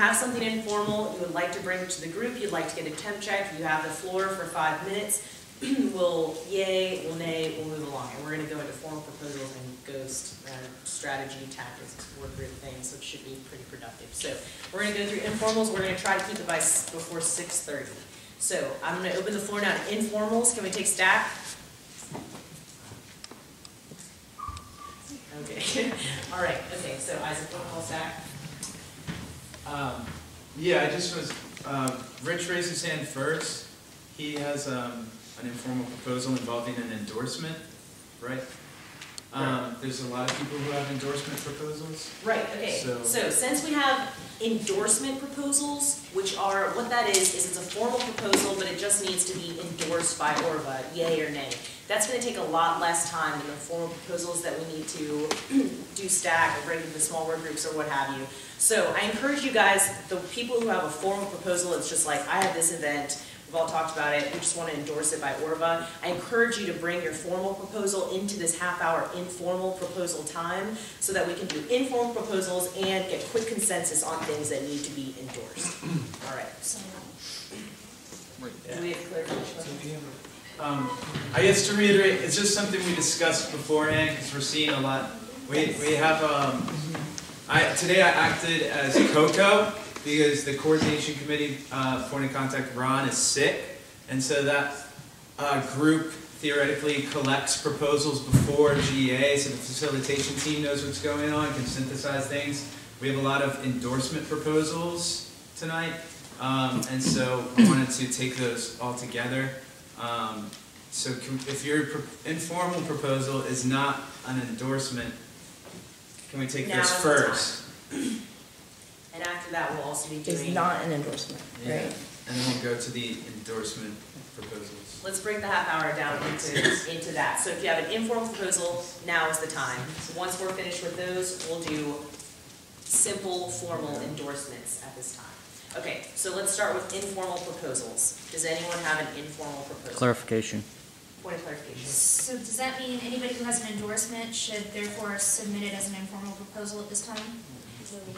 have something informal you would like to bring to the group, you'd like to get a temp check, you have the floor for five minutes, we'll yay, we'll nay, we'll move along. And we're gonna go into formal proposals and ghost, uh, strategy, tactics, work group things, so it should be pretty productive. So we're gonna go through informals, we're gonna try to keep it by, before six thirty. So I'm gonna open the floor now to informals, can we take stack? Okay, all right, okay, so Isaac, roll call stack. Um, yeah, I just was, um, Rich raised his hand first. He has, um, an informal proposal involving an endorsement, right? Um, there's a lot of people who have endorsement proposals. Right, okay, So- so since we have endorsement proposals, which are, what that is, is it's a formal proposal, but it just needs to be endorsed by Orva, yay or nay. That's gonna take a lot less time than the formal proposals that we need to do stack or bring to the small work groups or what have you. So I encourage you guys, the people who have a formal proposal, it's just like, I have this event, we've all talked about it, we just wanna endorse it by Orva. I encourage you to bring your formal proposal into this half-hour informal proposal time, so that we can do informal proposals and get quick consensus on things that need to be endorsed. All right, so. Do we have clarification? Um, I guess to reiterate, it's just something we discussed beforehand, because we're seeing a lot, we, we have, um, I, today I acted as COCO, because the coordination committee, uh, point of contact, Ron, is sick, and so that, uh, group theoretically collects proposals before GEA, so the facilitation team knows what's going on, can synthesize things. We have a lot of endorsement proposals tonight, um, and so I wanted to take those all together. Um, so if your pro- informal proposal is not an endorsement, can we take Now this is the time. first? And after that, we'll also be Is doing, not an endorsement, Yeah. right? And then we'll go to the endorsement proposals. let's break the half hour down into, into that. So if you have an informal proposal, now is the time. Once we're finished with those, we'll do simple, formal endorsements at this time. Okay, so let's start with informal proposals. Does anyone have an informal proposal? Clarification. Point of clarification. So does that mean anybody who has an endorsement should therefore submit it as an informal proposal at this time?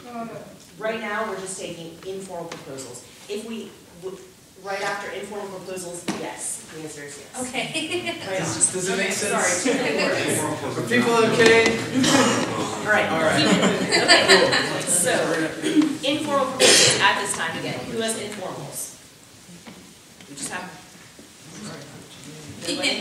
Uh, right now, we're just taking informal proposals. If we, would- right after informal proposals, yes, the answer is yes. Okay. Right. Does- does it make sense? Sorry. Are people okay? All right, All right. keep it moving. Okay, so, informal proposals at this time again. Who has informals? We just have. Nobody?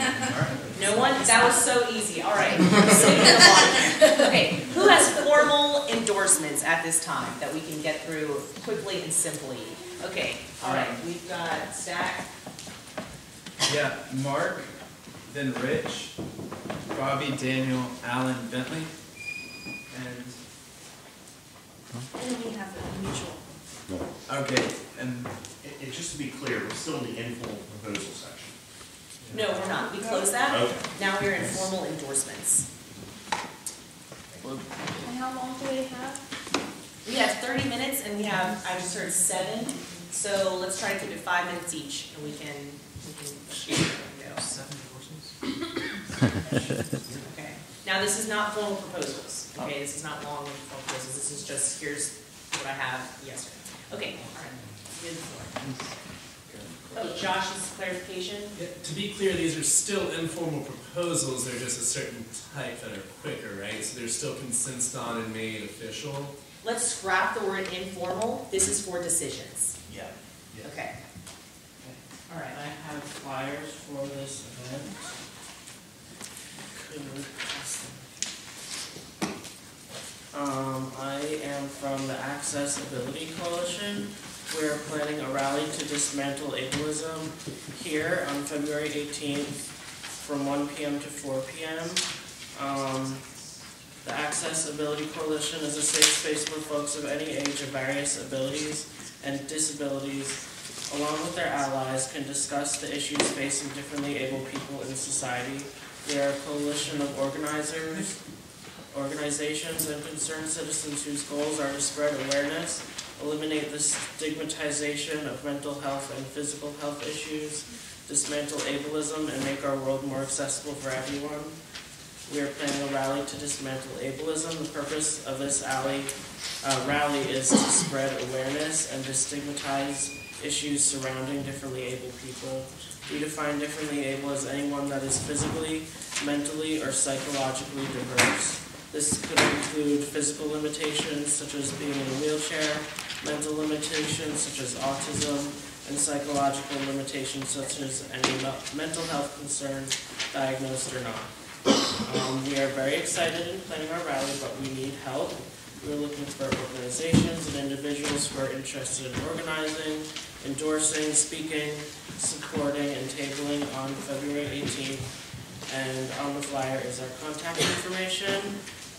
No one? That was so easy, all right. Sitting at the bottom. Okay, who has formal endorsements at this time that we can get through quickly and simply? Okay, all right, we've got Stack, Yeah, Mark, then Rich, Bobbi, Daniel, Allan, Bentley, and, And then we have a mutual. okay, and, It, it, just to be clear, we're still in the informal proposal section. no, we're not, we closed that. Okay. Now we're in formal endorsements. And how long do we have? We have thirty minutes and we have, I just heard seven, so let's try to keep it five minutes each and we can, we can shoot and go. seven Okay, now this is not formal proposals, okay, this is not long formal proposals, this is just, here's what I have yesterday. Okay, all right, good floor. Oh, Josh's clarification? Yeah, To be clear, these are still informal proposals, they're just a certain type that are quicker, right? So they're still consensus on and made official. Let's scrap the word informal, this is for decisions, Yeah. okay. All right, I have flyers for this event. Um, I am from the Accessibility Coalition. We are planning a rally to dismantle ableism here on February eighteenth from one PM to four PM. Um, the Accessibility Coalition is a safe space for folks of any age of various abilities and disabilities along with their allies, can discuss the issues facing differently able people in society. We are a coalition of organizers, organizations, and concerned citizens whose goals are to spread awareness, eliminate the stigmatization of mental health and physical health issues, dismantle ableism, and make our world more accessible for everyone. We are planning a rally to dismantle ableism. The purpose of this alley, uh, rally is to spread awareness and destigmatize issues surrounding differently able people. We define differently able as anyone that is physically, mentally, or psychologically diverse. This could include physical limitations such as being in a wheelchair, mental limitations such as autism, and psychological limitations such as any mental health concerns, diagnosed or not. Um, we are very excited in planning our rally, but we need help. We're looking for organizations and individuals who are interested in organizing, endorsing, speaking, supporting, and tabling on February 18th. And on the flyer is our contact information,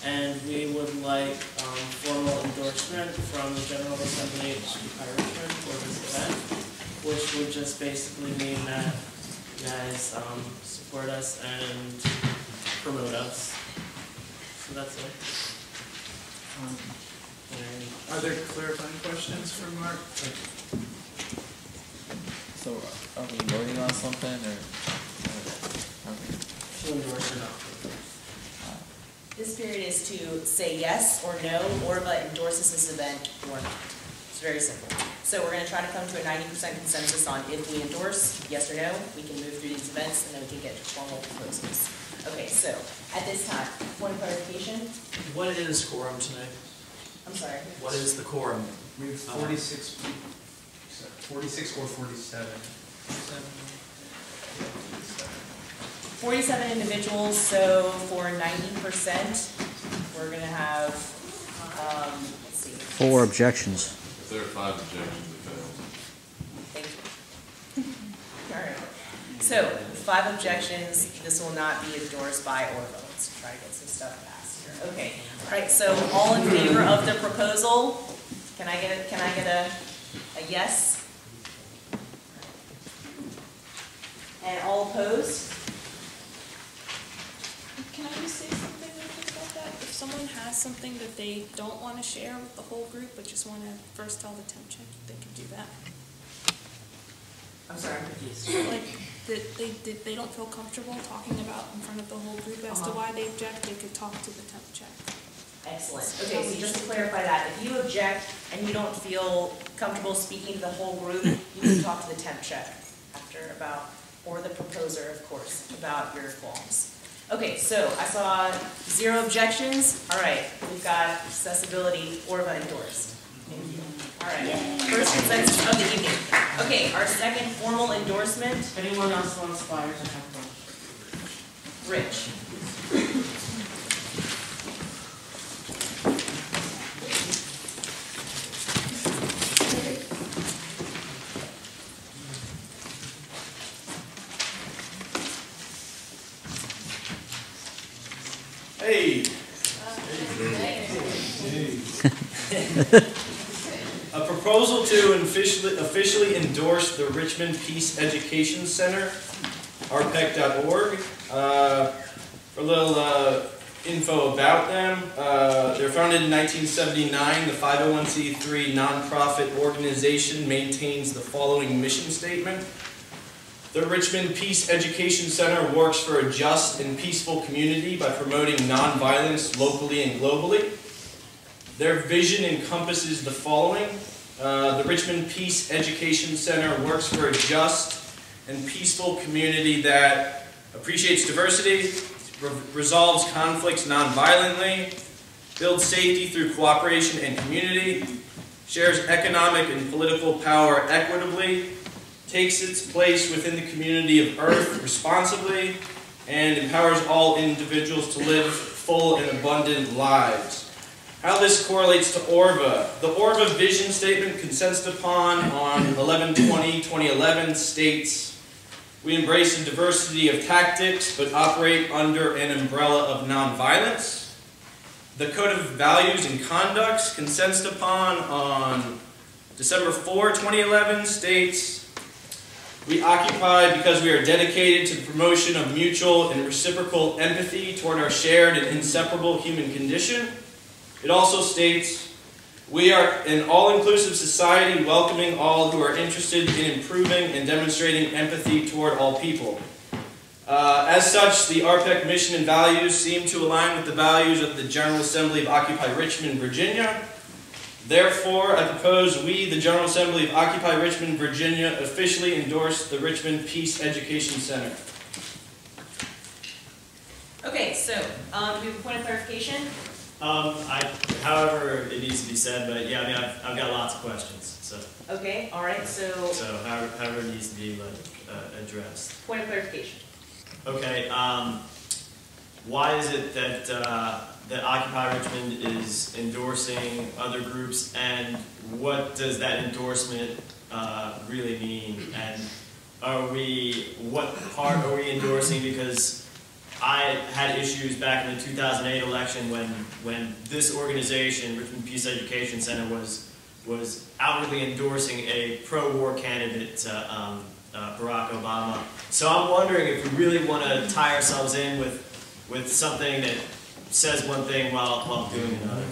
and we would like um, formal endorsement from the General Assembly of Irishman for this event, which would just basically mean that you guys um, support us and promote us. So that's it. Um, Are there clarifying questions for Mark? So are we voting on something or? or are we- endorse or not. This period is to say yes or no, Orva endorses this event or not. It's very simple. So we're gonna try to come to a ninety percent consensus on if we endorse, yes or no, we can move through these events and then we can get to formal proposals. Okay, so at this time, point of clarification, What is quorum tonight? I'm sorry. What is the quorum? We have forty-six, forty-six or forty-seven? Forty-seven individuals, so for ninety percent, we're gonna have, um, let's see. Four objections. If there are five objections, it fails. Thank you. All right. So, five objections, this will not be endorsed by Orva. Let's try to get some stuff passed here. Okay, all right, so all in favor of the proposal? Can I get a, can I get a, a yes? And all opposed? Can I just say something about that? If someone has something that they don't want to share with the whole group, but just want to first tell the temp check, they can do that. I'm sorry. Like, that they, that they don't feel comfortable talking about in front of the whole group as to Uh-huh. why they object, they could talk to the temp check. Excellent. Okay, so just to clarify that, if you object and you don't feel comfortable speaking to the whole group, you can talk to the temp check after about, or the proposer, of course, about your qualms. Okay, so I saw zero objections. All right, we've got accessibility Orva endorsed. Thank you. All right, first consensus of the evening. Okay, our second formal endorsement, If anyone else wants flyers, I have one. Rich. Hey. A proposal to officially, endorse the Richmond Peace Education Center, rpec.org. Uh, For a little uh, info about them, uh, they're founded in 1979. The 501c3 nonprofit organization maintains the following mission statement. The Richmond Peace Education Center works for a just and peaceful community by promoting nonviolence locally and globally. Their vision encompasses the following. Uh, the Richmond Peace Education Center works for a just and peaceful community that appreciates diversity, re- resolves conflicts nonviolently, builds safety through cooperation and community, shares economic and political power equitably, takes its place within the community of Earth responsibly, and empowers all individuals to live full and abundant lives. How this correlates to ORVA. The ORVA vision statement consensus upon on 11-20-2011 states, we embrace a diversity of tactics but operate under an umbrella of nonviolence. The Code of Values and Conducts consensus upon on December 4, 2011 states, we occupy because we are dedicated to the promotion of mutual and reciprocal empathy toward our shared and inseparable human condition. It also states, we are an all-inclusive society welcoming all who are interested in improving and demonstrating empathy toward all people. Uh, as such, the RPEC mission and values seem to align with the values of the General Assembly of Occupy Richmond, Virginia. Therefore, I propose we, the General Assembly of Occupy Richmond, Virginia, officially endorse the Richmond Peace Education Center. Okay, so, um, we have a point of clarification? Um, I, however it needs to be said, but yeah, I mean, I've, I've got lots of questions, so, Okay, all right, so, so however, however it needs to be like, uh, addressed. point of clarification. Okay, um, why is it that, uh, that Occupy Richmond is endorsing other groups, and what does that endorsement, uh, really mean? And are we, what part are we endorsing, because I had issues back in the 2008 election when, when this organization, Richmond Peace Education Center, was, was outwardly endorsing a pro-war candidate, uh, um, uh, Barack Obama. So I'm wondering if we really want to tie ourselves in with, with something that says one thing while, while doing another.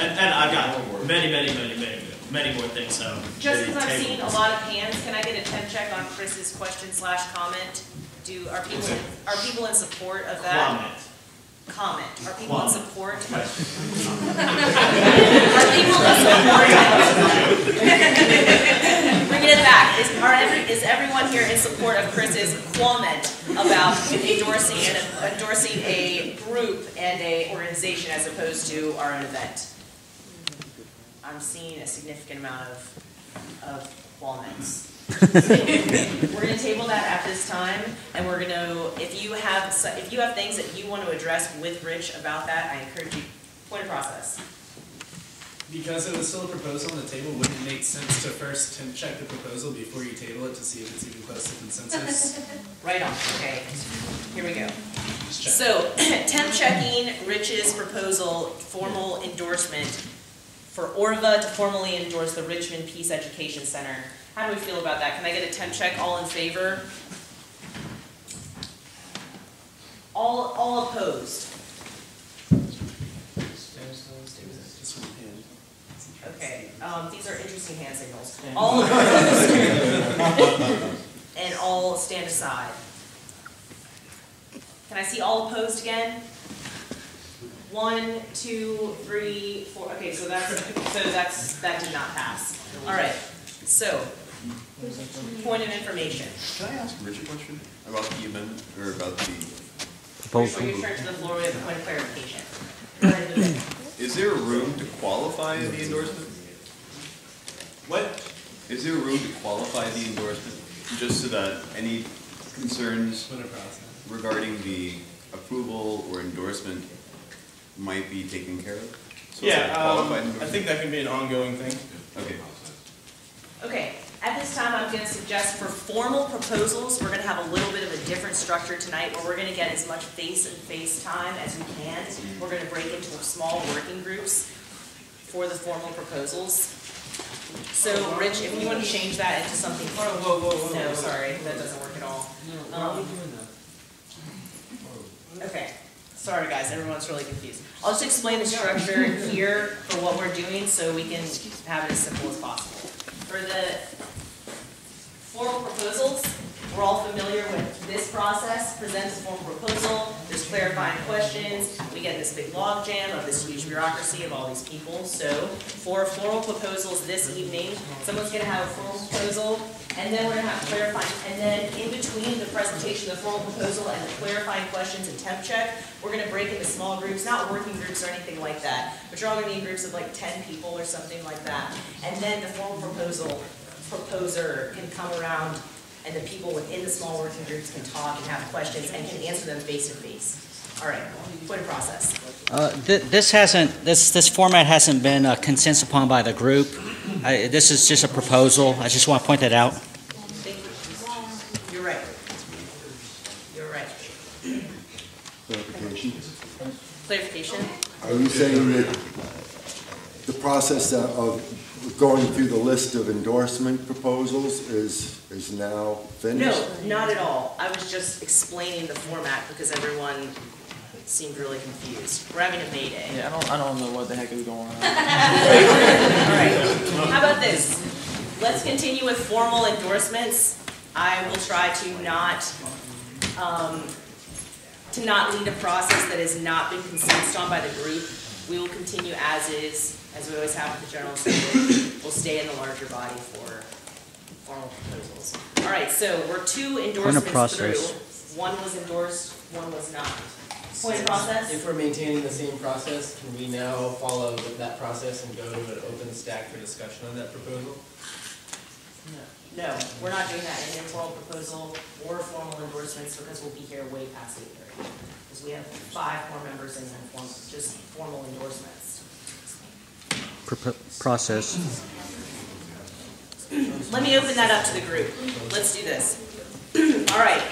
And, and I've got many, many, many, many, many more things, so. Just because I've seen a lot of hands, can I get a temp check on Chris's question slash comment? Do, are people, are people in support of that? Comment. Comment, are people in support? Are people in support? Bringing it back, is, are every, is everyone here in support of Chris's comment about endorsing, an- endorsing a group and a organization as opposed to our own event? I'm seeing a significant amount of, of comments. We're gonna table that at this time, and we're gonna, if you have, if you have things that you want to address with Rich about that, I encourage you, point of process. Because it was still a proposal on the table, wouldn't it make sense to first temp check the proposal before you table it to see if it's even close to consensus? Right on, okay, here we go. So, temp checking Rich's proposal, formal endorsement for Orva to formally endorse the Richmond Peace Education Center. How do we feel about that? Can I get a temp check, all in favor? All, all opposed? Okay, um, these are interesting hand signals. All opposed? And all stand aside. Can I see all opposed again? One, two, three, four, okay, so that's, so that's, that did not pass. All right, so, point of information. Can I ask Rich a question about the amendment, or about the, proposal? Before you turn to the floor, we have a point of clarification. Go ahead, Vivek. is there room to qualify the endorsement? What? Is there room to qualify the endorsement, just so that any concerns What a process. regarding the approval or endorsement might be taken care of? So it's a Yeah, um, qualified I think that can be an ongoing thing. Okay. Okay, at this time, I'm gonna suggest for formal proposals, we're gonna have a little bit of a different structure tonight, where we're gonna get as much face-and-face time as we can. We're gonna break into small working groups for the formal proposals. So, Rich, if you wanna change that into something. Whoa, whoa, whoa, whoa. No, sorry, that doesn't work at all. Um, Okay, sorry guys, everyone's really confused. I'll just explain the structure here for what we're doing, so we can have it as simple as possible. For the formal proposals, we're all familiar with this process, present a formal proposal, there's clarifying questions, we get this big log jam of this huge bureaucracy of all these people. So, for formal proposals this evening, someone's gonna have a formal proposal, and then we're gonna have clarifying, and then in between the presentation, the formal proposal and the clarifying questions and temp check, we're gonna break into small groups, not working groups or anything like that, but you're all gonna be in groups of like ten people or something like that. And then the formal proposal proposer can come around and the people within the small working groups can talk and have questions and can answer them face to face. All right, point of process. Uh, th- This hasn't, this, this format hasn't been uh, consensus upon by the group. I- This is just a proposal. I just want to point that out. Thank you. You're right. You're right. Clarification. Clarification? Are you saying that the process of going through the list of endorsement proposals is, is now finished? No, not at all. I was just explaining the format because everyone seemed really confused. We're having a May Day. Yeah, I don't, I don't know what the heck is going on. All right, how about this? Let's continue with formal endorsements. I will try to not um, to not lead a process that has not been consensus on by the group. We will continue as is, as we always have with the general assembly. We'll stay in the larger body for formal proposals. All right, so we're two endorsements through. One was endorsed, one was not. Point of process? If we're maintaining the same process, can we now follow that process and go to an open stack for discussion on that proposal? No, No, we're not doing that in an informal proposal or formal endorsements because we'll be here way past eight thirty. Because we have five more members in informal, just formal endorsements. Propo- Process. Let me open that up to the group. Let's do this. All right.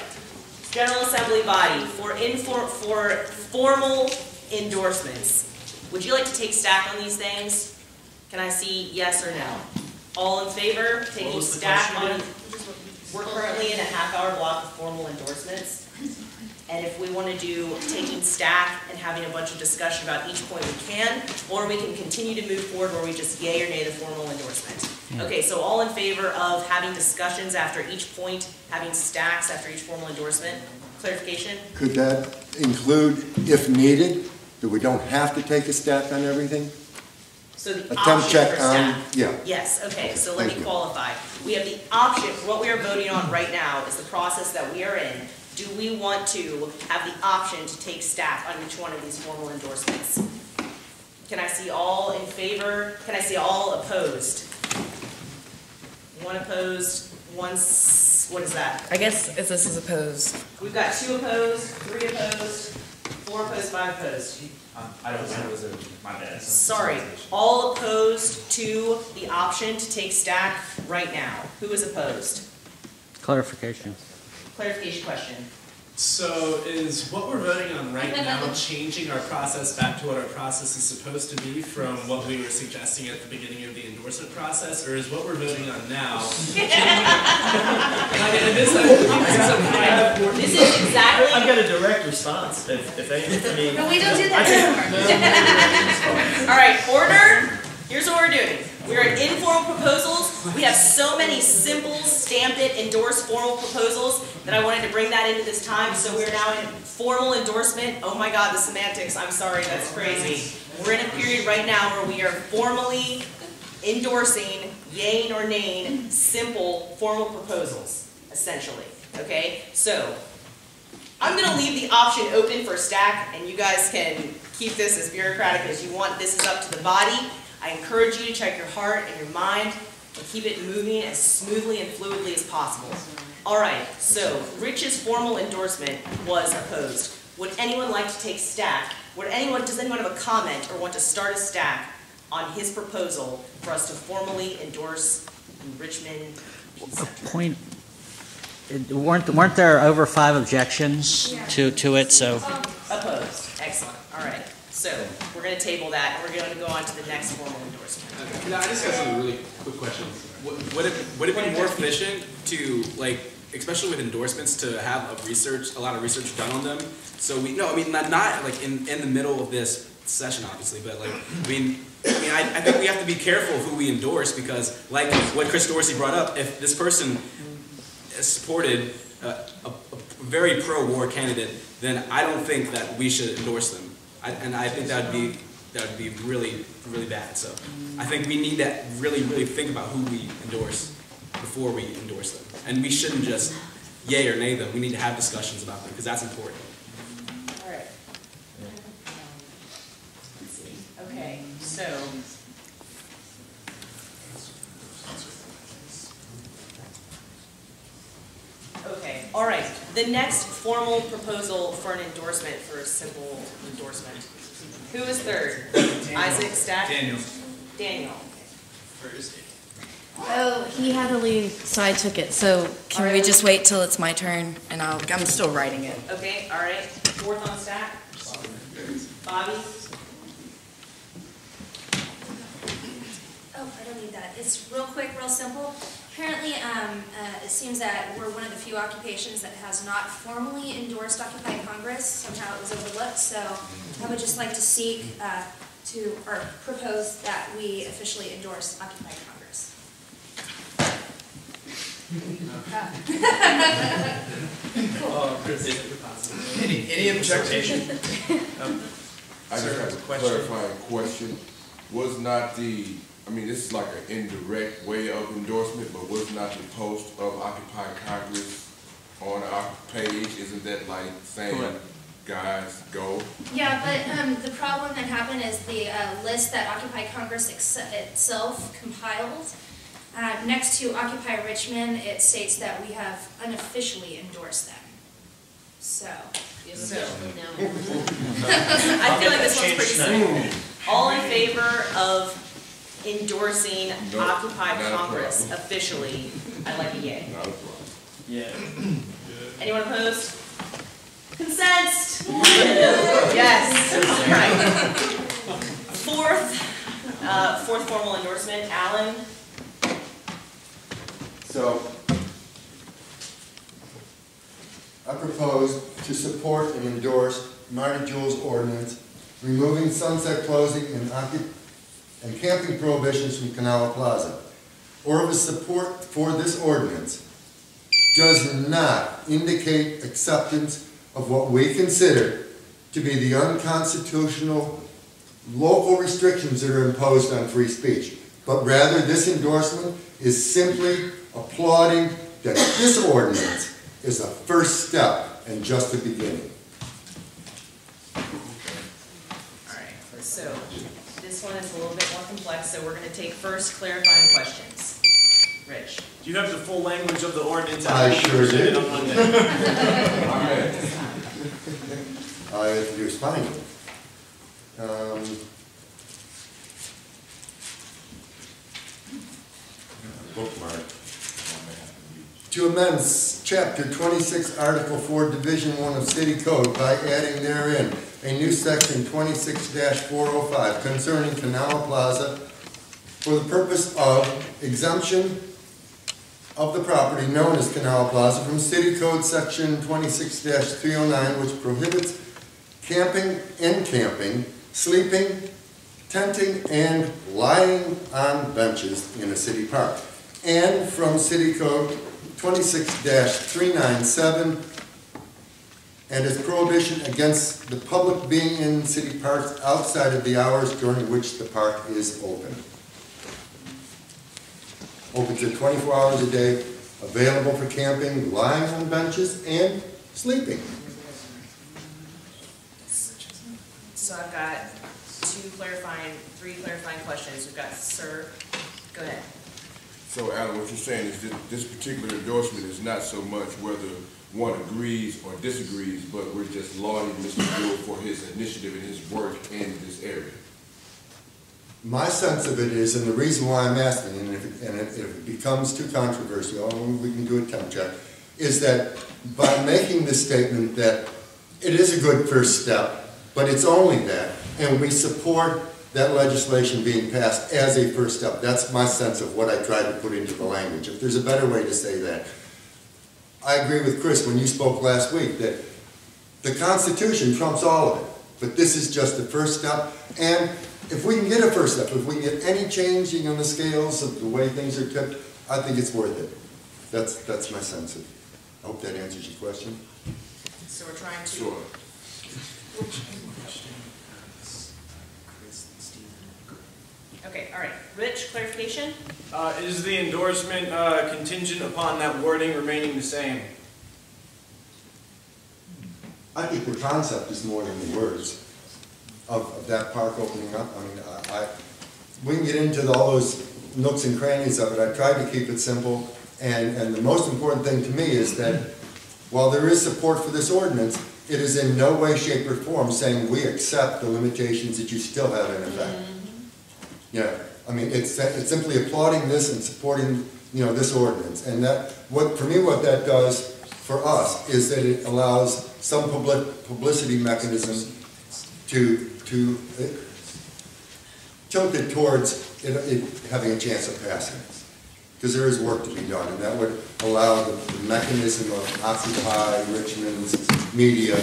General Assembly body, for infor, for formal endorsements, would you like to take stack on these things? Can I see yes or no? All in favor, taking stack on? again? We're currently in a half-hour block of formal endorsements. And if we want to do taking stack and having a bunch of discussion about each point we can, or we can continue to move forward where we just yay or nay the formal endorsement. Okay, so all in favor of having discussions after each point, having stacks after each formal endorsement? Clarification? Could that include, if needed, that we don't have to take a stack on everything? So the A option check for on, staff? yeah. Yes, okay, so let me you. qualify. We have the option, what we are voting on right now is the process that we are in. Do we want to have the option to take staff on each one of these formal endorsements? Can I see all in favor? Can I see all opposed? One opposed, one, s- what is that? I guess if this is opposed. We've got two opposed, three opposed, four opposed, five opposed. Um, I don't know, it was a, my bad. Sorry, all opposed to the option to take stack right now. Who is opposed? Clarification. Clarification question. So is what we're voting on right now changing our process back to what our process is supposed to be from what we were suggesting at the beginning of the endorsement process, or is what we're voting on now? I mean, this is, this is a kind of. This exactly. I've got a direct response, if, if any, I mean. No, we don't do I that All right, order. Here's what we're doing. We're at informal proposals. We have so many simple, stamped it, endorsed formal proposals that I wanted to bring that into this time. So we're now in formal endorsement. Oh my God, the semantics. I'm sorry, that's crazy. We're in a period right now where we are formally endorsing, yay or nay, simple formal proposals, essentially. Okay? So I'm gonna leave the option open for stack, and you guys can keep this as bureaucratic as you want. This is up to the body. I encourage you to check your heart and your mind and keep it moving as smoothly and fluidly as possible. All right, so Rich's formal endorsement was opposed. Would anyone like to take stack? Would anyone, does anyone have a comment or want to start a stack on his proposal for us to formally endorse Richmond Peace A point, it- weren't, weren't there over five objections to, to it, so? Opposed, excellent, all right. So, we're gonna table that, and we're gonna go on to the next formal endorsement. No, I just got some really quick questions. Would it, would it be more efficient to, like, especially with endorsements, to have a research, a lot of research done on them? So we, no, I mean, not, not like in, in the middle of this session, obviously, but like, I mean, I mean, I, I think we have to be careful who we endorse because, like what Chris Dorsey brought up, if this person supported a, a, a very pro-war candidate, then I don't think that we should endorse them. I, and I think that would be that would be really really bad. So I think we need to really really think about who we endorse before we endorse them, and we shouldn't just yay or nay them. We need to have discussions about them because that's important. All right. Let's see, okay, so. Okay, all right, the next formal proposal for an endorsement, for a simple endorsement. Who is third? Isaac Stack? Daniel. Daniel. Oh, he had to leave, so I took it. So can we just wait till it's my turn and I'll, I'm still writing it. Okay, all right, fourth on Stack? Bobbi? Oh, I don't need that. It's real quick, real simple. Apparently, um, uh, it seems that we're one of the few occupations that has not formally endorsed Occupy Congress. Somehow it was overlooked, so I would just like to seek, uh, to, or propose that we officially endorse Occupy Congress. Any, any objection? I just have a clarifying question. Was not the, I mean, this is like an indirect way of endorsement, but was not the post of Occupy Congress on our page? Isn't that like saying, Correct. guys, go? Yeah, but um, the problem that happened is the uh, list that Occupy Congress ex- itself compiled, uh, next to Occupy Richmond, it states that we have unofficially endorsed them. So. So- I feel like this one's pretty simple. All in favor of endorsing No, Occupy not a Congress officially? I like a yay. Not a problem. Yeah. Anyone opposed? Consensed? Yes, all right. Fourth, uh, fourth formal endorsement, Allan? So, I propose to support and endorse Marty Jewell's ordinance removing sunset closing and occup, and camping prohibitions from Kanawha Plaza. Orva's support for this ordinance does not indicate acceptance of what we consider to be the unconstitutional local restrictions that are imposed on free speech. But rather, this endorsement is simply applauding that this ordinance is a first step and just the beginning. All right, so this one is a little bit more complex, so we're gonna take first clarifying questions. Rich? Do you have the full language of the ordinance? I sure Presented did. on Monday. I introduced mine. Um, Bookmark. To amend chapter twenty-six, article four, division one of city code by adding therein a new section 26-405 concerning Kanawha Plaza for the purpose of exemption of the property known as Kanawha Plaza from City Code Section 26-309, which prohibits camping and camping, sleeping, tenting, and lying on benches in a city park. And from City Code twenty-six three nine seven, and its prohibition against the public being in city parks outside of the hours during which the park is open. Open to twenty-four hours a day, available for camping, lying on benches, and sleeping. So I've got two clarifying, three clarifying questions. We've got Sir, go ahead. So Allan, what you're saying is that this particular endorsement is not so much whether one agrees or disagrees, but we're just lauding Mr. Jewell for his initiative and his work in this area. My sense of it is, and the reason why I'm asking, and if, it- and if it becomes too controversial, we can do a temp check, is that by making the statement that it is a good first step, but it's only that, and we support that legislation being passed as a first step. That's my sense of what I tried to put into the language. If there's a better way to say that. I agree with Chris when you spoke last week that the Constitution trumps all of it, but this is just the first step. And if we can get a first step, if we can get any changing on the scales of the way things are tipped, I think it's worth it. That's, that's my sense of, it. I hope that answers your question. So we're trying to. Sure. Okay, all right. Rich, clarification? Uh, is the endorsement, uh, contingent upon that wording remaining the same? I think the concept is more than the words of, of that park opening up. I mean, I, I, we can get into all those nooks and crannies of it. I tried to keep it simple. And, and the most important thing to me is that while there is support for this ordinance, it is in no way, shape, or form saying we accept the limitations that you still have in effect. Yeah, I mean, it's, it's simply applauding this and supporting, you know, this ordinance. And that, what, for me, what that does for us is that it allows some public, publicity mechanism to, to uh, tilt it towards it, it having a chance of passing. Because there is work to be done, and that would allow the the mechanism of Occupy Richmond's media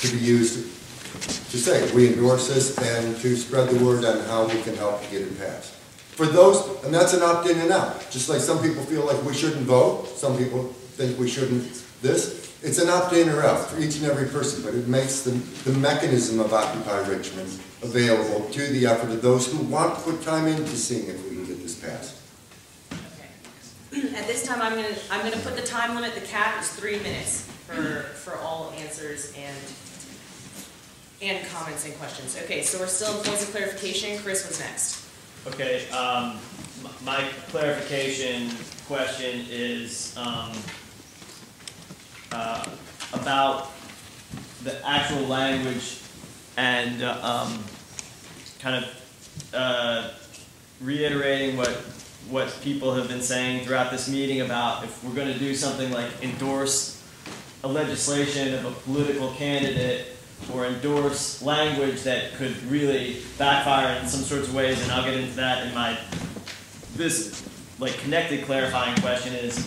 to be used to say, we endorse this and to spread the word on how we can help get it passed. For those, and that's an opt-in and out, just like some people feel like we shouldn't vote, some people think we shouldn't this. It's an opt-in or out for each and every person, but it makes the, the mechanism of Occupy Richmond available to the effort of those who want to put time into seeing if we can get this passed. Okay. At this time, I'm gonna, I'm gonna put the time limit, the cap is three minutes for, for all answers and, and comments and questions. Okay, so we're still in points of clarification. Chris, was next? Okay, um, my clarification question is, um, uh, about the actual language and, uh, um, kind of, uh, reiterating what, what people have been saying throughout this meeting about if we're gonna do something like endorse a legislation of a political candidate or endorse language that could really backfire in some sorts of ways, and I'll get into that in my, this, like, connected clarifying question is,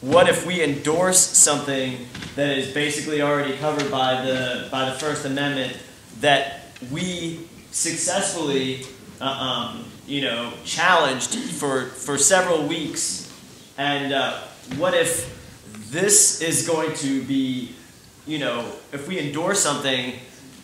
what if we endorse something that is basically already covered by the, by the First Amendment that we successfully, uh, um, you know, challenged for, for several weeks, and, uh, what if this is going to be, you know, if we endorse something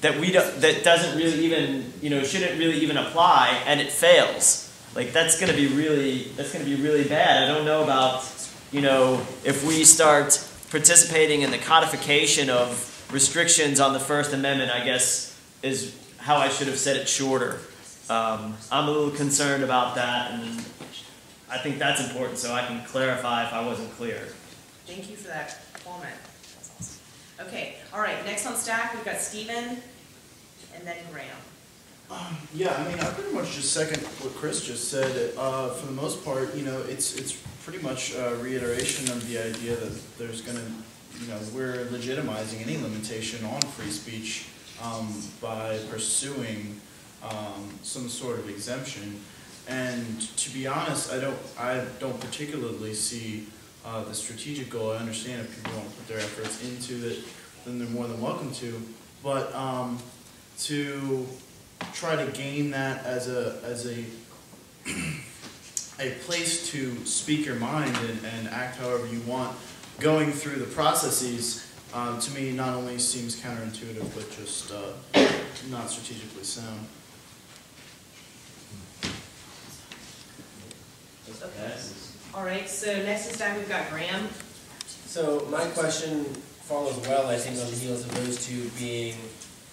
that we don't, that doesn't really even, you know, shouldn't really even apply, and it fails, like that's going to be really, that's going to be really bad. I don't know about, you know, if we start participating in the codification of restrictions on the First Amendment, I guess is how I should have said it shorter. Um, I'm a little concerned about that, and I think that's important, so I can clarify if I wasn't clear. Thank you for that comment. Okay, all right, next on stack, we've got Stephen and then Graham. Yeah, I mean, I pretty much just second what Chris just said. Uh, for the most part, you know, it's it's pretty much a reiteration of the idea that there's going to, you know, we're legitimizing any limitation on free speech um, by pursuing um, some sort of exemption. And to be honest, I don't I don't particularly see uh, the strategic goal. I understand if people want to put their efforts into it, then they're more than welcome to. But um, to try to gain that as a as a a place to speak your mind and, and act however you want going through the processes um, to me not only seems counterintuitive but just uh, not strategically sound Okay. All right, so next on stack, we've got Graham. So my question follows well, I think, on the heels of those two being,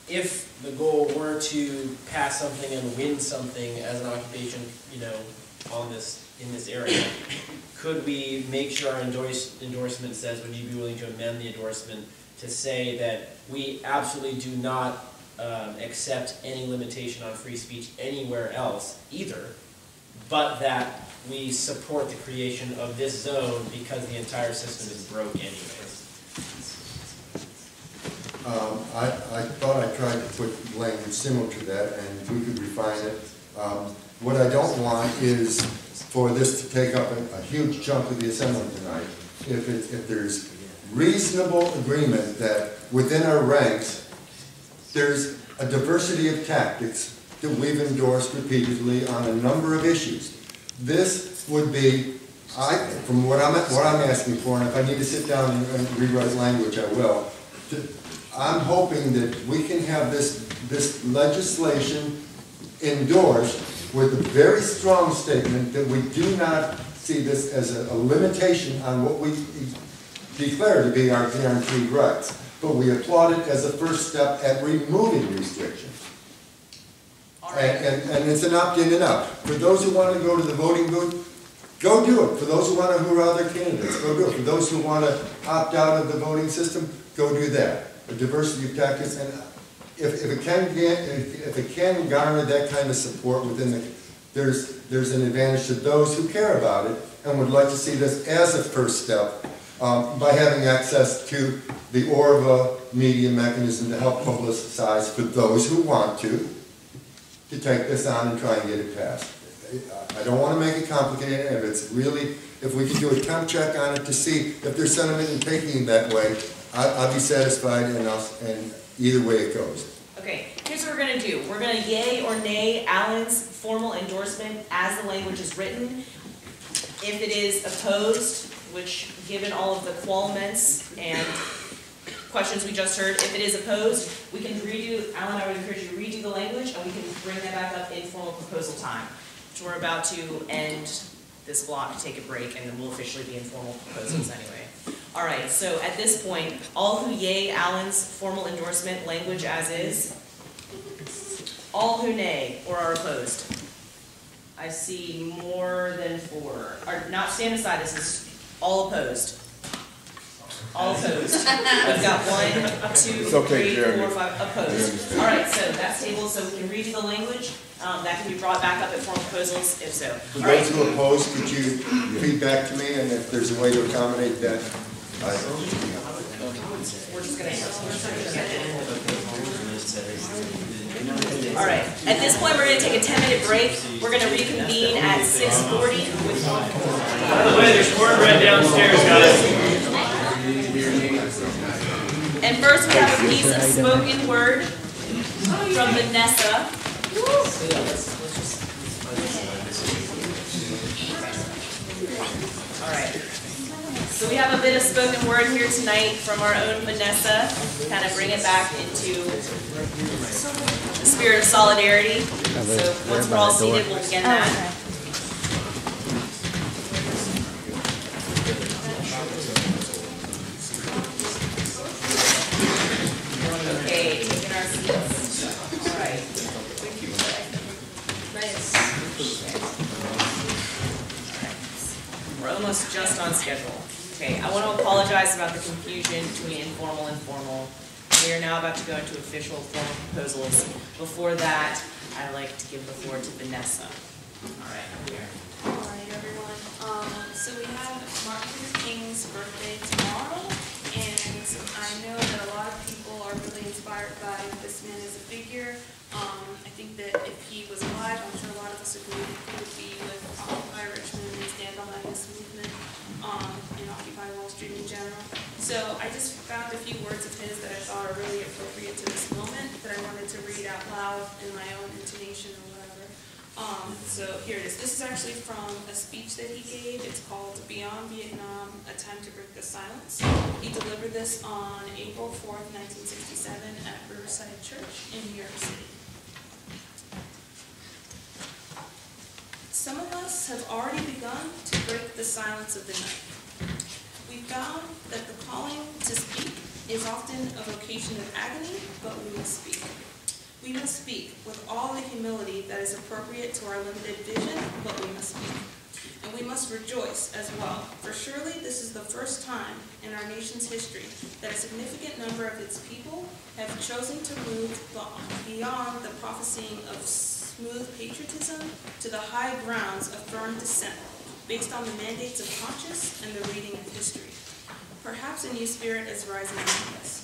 if the goal were to pass something and win something as an occupation, you know, on this, in this area, could we make sure our endorse, endorsement says, would you be willing to amend the endorsement to say that we absolutely do not um, accept any limitation on free speech anywhere else either, but that we support the creation of this zone because the entire system is broke anyways. Um, I, I thought I tried to put language similar to that, and we could refine it. Um, What I don't want is for this to take up a, a huge chunk of the assembly tonight. If it, if there's reasonable agreement that within our ranks, there's a diversity of tactics that we've endorsed repeatedly on a number of issues. This would be, I, from what I'm, what I'm asking for, and if I need to sit down and and rewrite language, I will. to- I'm hoping that we can have this, this legislation endorsed with a very strong statement that we do not see this as a a limitation on what we declare to be our guaranteed rights, but we applaud it as a first step at removing restrictions. And, and, and it's an opt-in and out. For those who want to go to the voting booth, go do it. For those who want to hurrah their candidates, go do it. For those who want to opt out of the voting system, go do that. A diversity of tactics, and if, if it can if it can garner that kind of support within the, there's, there's an advantage to those who care about it and would like to see this as a first step, um, by having access to the Orva media mechanism to help publicize for those who want to, to take this on and try and get it passed. I don't want to make it complicated, if it's really, if we can do a temp check on it to see if there's sentiment in taking it that way, I, I'll be satisfied and I'll, and either way it goes. Okay, here's what we're gonna do. We're gonna yay or nay Allan's formal endorsement as the language is written. If it is opposed, which, given all of the qualments and questions we just heard, if it is opposed, we can redo, Allan, I would encourage you to redo the language, and we can bring that back up in formal proposal time. So we're about to end this block, take a break, and then we'll officially be in formal proposals anyway. All right, so at this point, all who yay Allan's formal endorsement language as is? All who nay or are opposed? I see more than four. Or, not stand aside, this is all opposed. All opposed. We've got one, two, It's okay, three, Jeremy. four, five, opposed. All right, so that's tabled, so we can redo the language. Um, that can be brought back up at formal proposals, if so. For All right. those who oppose, could you feedback to me, and if there's a way to accommodate that? I- We're just gonna. All right, at this point, we're gonna take a ten-minute break. We're gonna reconvene at six forty with. By the way, there's cornbread downstairs, guys. And first, we have a piece of spoken word from Vanessa. All right. So we have a bit of spoken word here tonight from our own Vanessa, kind of bring it back into the spirit of solidarity. So once we're all seated, we'll begin that. Okay, taking our seats. All right. We're almost just on schedule. Okay, I want to apologize about the confusion between informal and formal. We are now about to go into official formal proposals. Before that, I'd like to give the floor to Vanessa. All right, I'm here. Alright, everyone, um, so we have Martin Luther King's birthday tomorrow, and I know that a lot of people are really inspired by this man as a figure. Um, I think that if he was alive, I'm sure a lot of us agree he would be with Occupy In general. So I just found a few words of his that I thought are really appropriate to this moment, that I wanted to read out loud in my own intonation or whatever. Um, so here it is. This is actually from a speech that he gave. It's called Beyond Vietnam, A Time to Break the Silence. He delivered this on April fourth, nineteen sixty-seven at Riverside Church in New York City. Some of us have already begun to break the silence of the night. Found that the calling to speak is often a vocation of agony, but we must speak. We must speak with all the humility that is appropriate to our limited vision, but we must speak. And we must rejoice as well, for surely this is the first time in our nation's history that a significant number of its people have chosen to move beyond the prophesying of smooth patriotism to the high grounds of firm dissent, based on the mandates of conscience and the reading of history. Perhaps a new spirit is rising among us.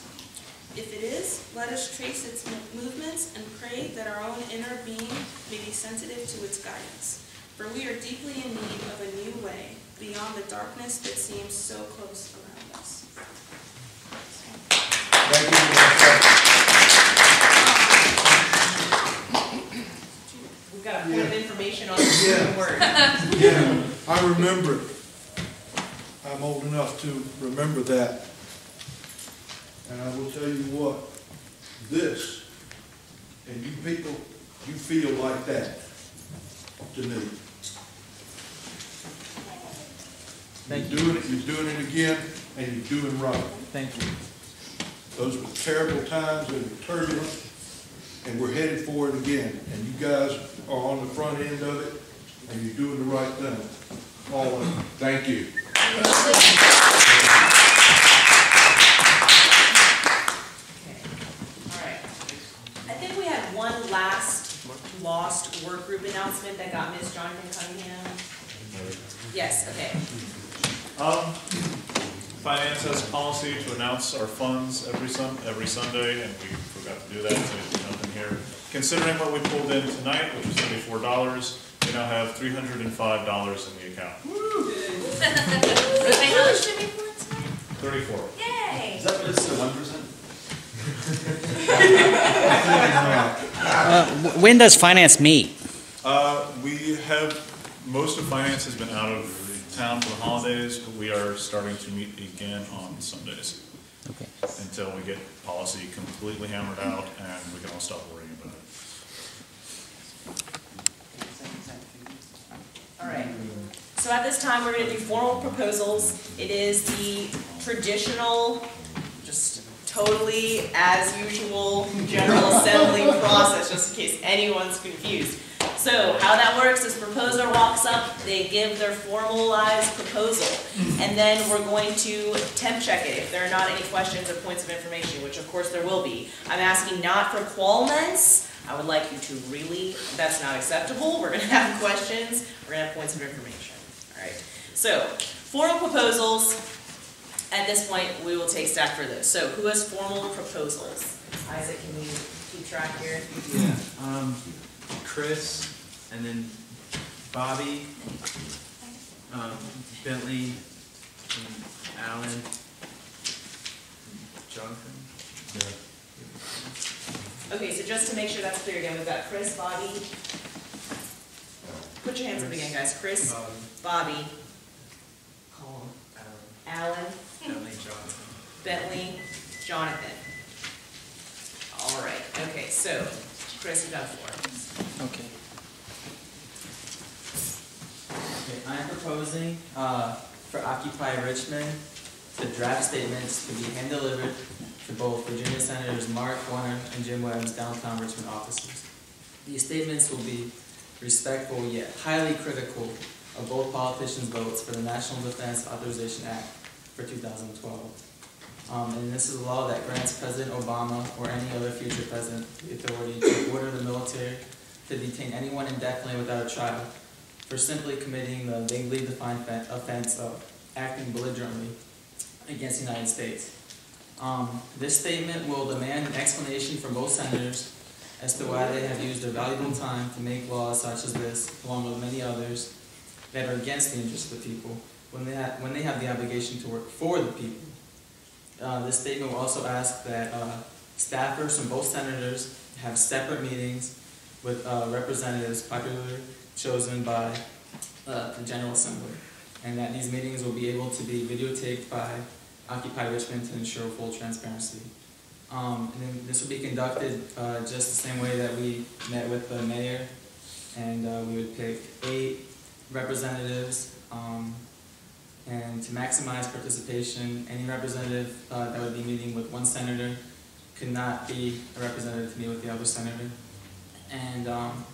If it is, let us trace its movements and pray that our own inner being may be sensitive to its guidance. For we are deeply in need of a new way beyond the darkness that seems so close around us. Thank you, We've got a point of information on the spoken word. Yeah, I remember it. I'm old enough to remember that. And I will tell you what, this, and you people, you feel like that to me. Thank You're doing it, you're doing it again, and you're doing right. Thank you. Those were terrible times, they were turbulent, and we're headed for it again. And you guys are on the front end of it, and you're doing the right thing. All of you. Thank you. All right. I think we had one last lost work group announcement that got Ms. Jonathan Cunningham. Yes, okay. Um, Finance has a policy to announce our funds every Sun, every Sunday, and we forgot to do that, so there's nothing here. Considering what we pulled in tonight, which was seventy-four dollars, we now have three hundred and five dollars in the account. Wait, how much did we pull in tonight? Thirty-four. Yay! Is that what it's, the one percent? Uh, when does finance meet? Uh, we have, most of finance has been out of town for the holidays, but we are starting to meet again on Sundays. Okay. Until we get policy completely hammered out and we can all stop worrying about it. All right. So at this time, we're gonna do formal proposals. It is the traditional, just totally as usual, general assembly process, just in case anyone's confused. So how that works is proposer walks up, they give their formalized proposal, and then we're going to temp check it if there are not any questions or points of information, which of course there will be. I'm asking not for qualments, I would like you to really, that's not acceptable, we're gonna have questions, we're gonna have points of information, alright? So, formal proposals, at this point, we will take staff for those. So, who has formal proposals? Isaac, can you keep track here? Yeah, um, Chris, and then Bobbi, um, Bentley, and Allan, and Jonathan. Okay, so just to make sure that's clear again, we've got Chris, Bobbi. Put your hands up again, guys. Chris, Bobbi, Allan, Bentley, Jonathan. Bentley, Jonathan. All right, okay, so, Chris, you got four. Okay. Okay, I'm proposing, uh, for Occupy Richmond, the draft statements to be hand-delivered to both Virginia Senators Mark Warner and Jim Webb's downtown Richmond offices. These statements will be respectful yet highly critical of both politicians' votes for the National Defense Authorization Act for two thousand twelve. Um, and this is a law that grants President Obama or any other future president the authority to order the military to detain anyone indefinitely without a trial for simply committing the vaguely defined offense of acting belligerently against the United States. Um, this statement will demand an explanation from both senators as to why they have used their valuable time to make laws such as this, along with many others, that are against the interests of the people, when they have, when they have the obligation to work for the people. Uh, this statement will also ask that, uh, staffers from both senators have separate meetings with, uh, representatives popularly chosen by, uh, the General Assembly. And that these meetings will be able to be videotaped by Occupy Richmond to ensure full transparency. Um, and then this will be conducted, uh, just the same way that we met with the mayor. And, uh, we would pick eight representatives, um, and to maximize participation, any representative, uh, that would be meeting with one senator could not be a representative to meet with the other senator. And, um,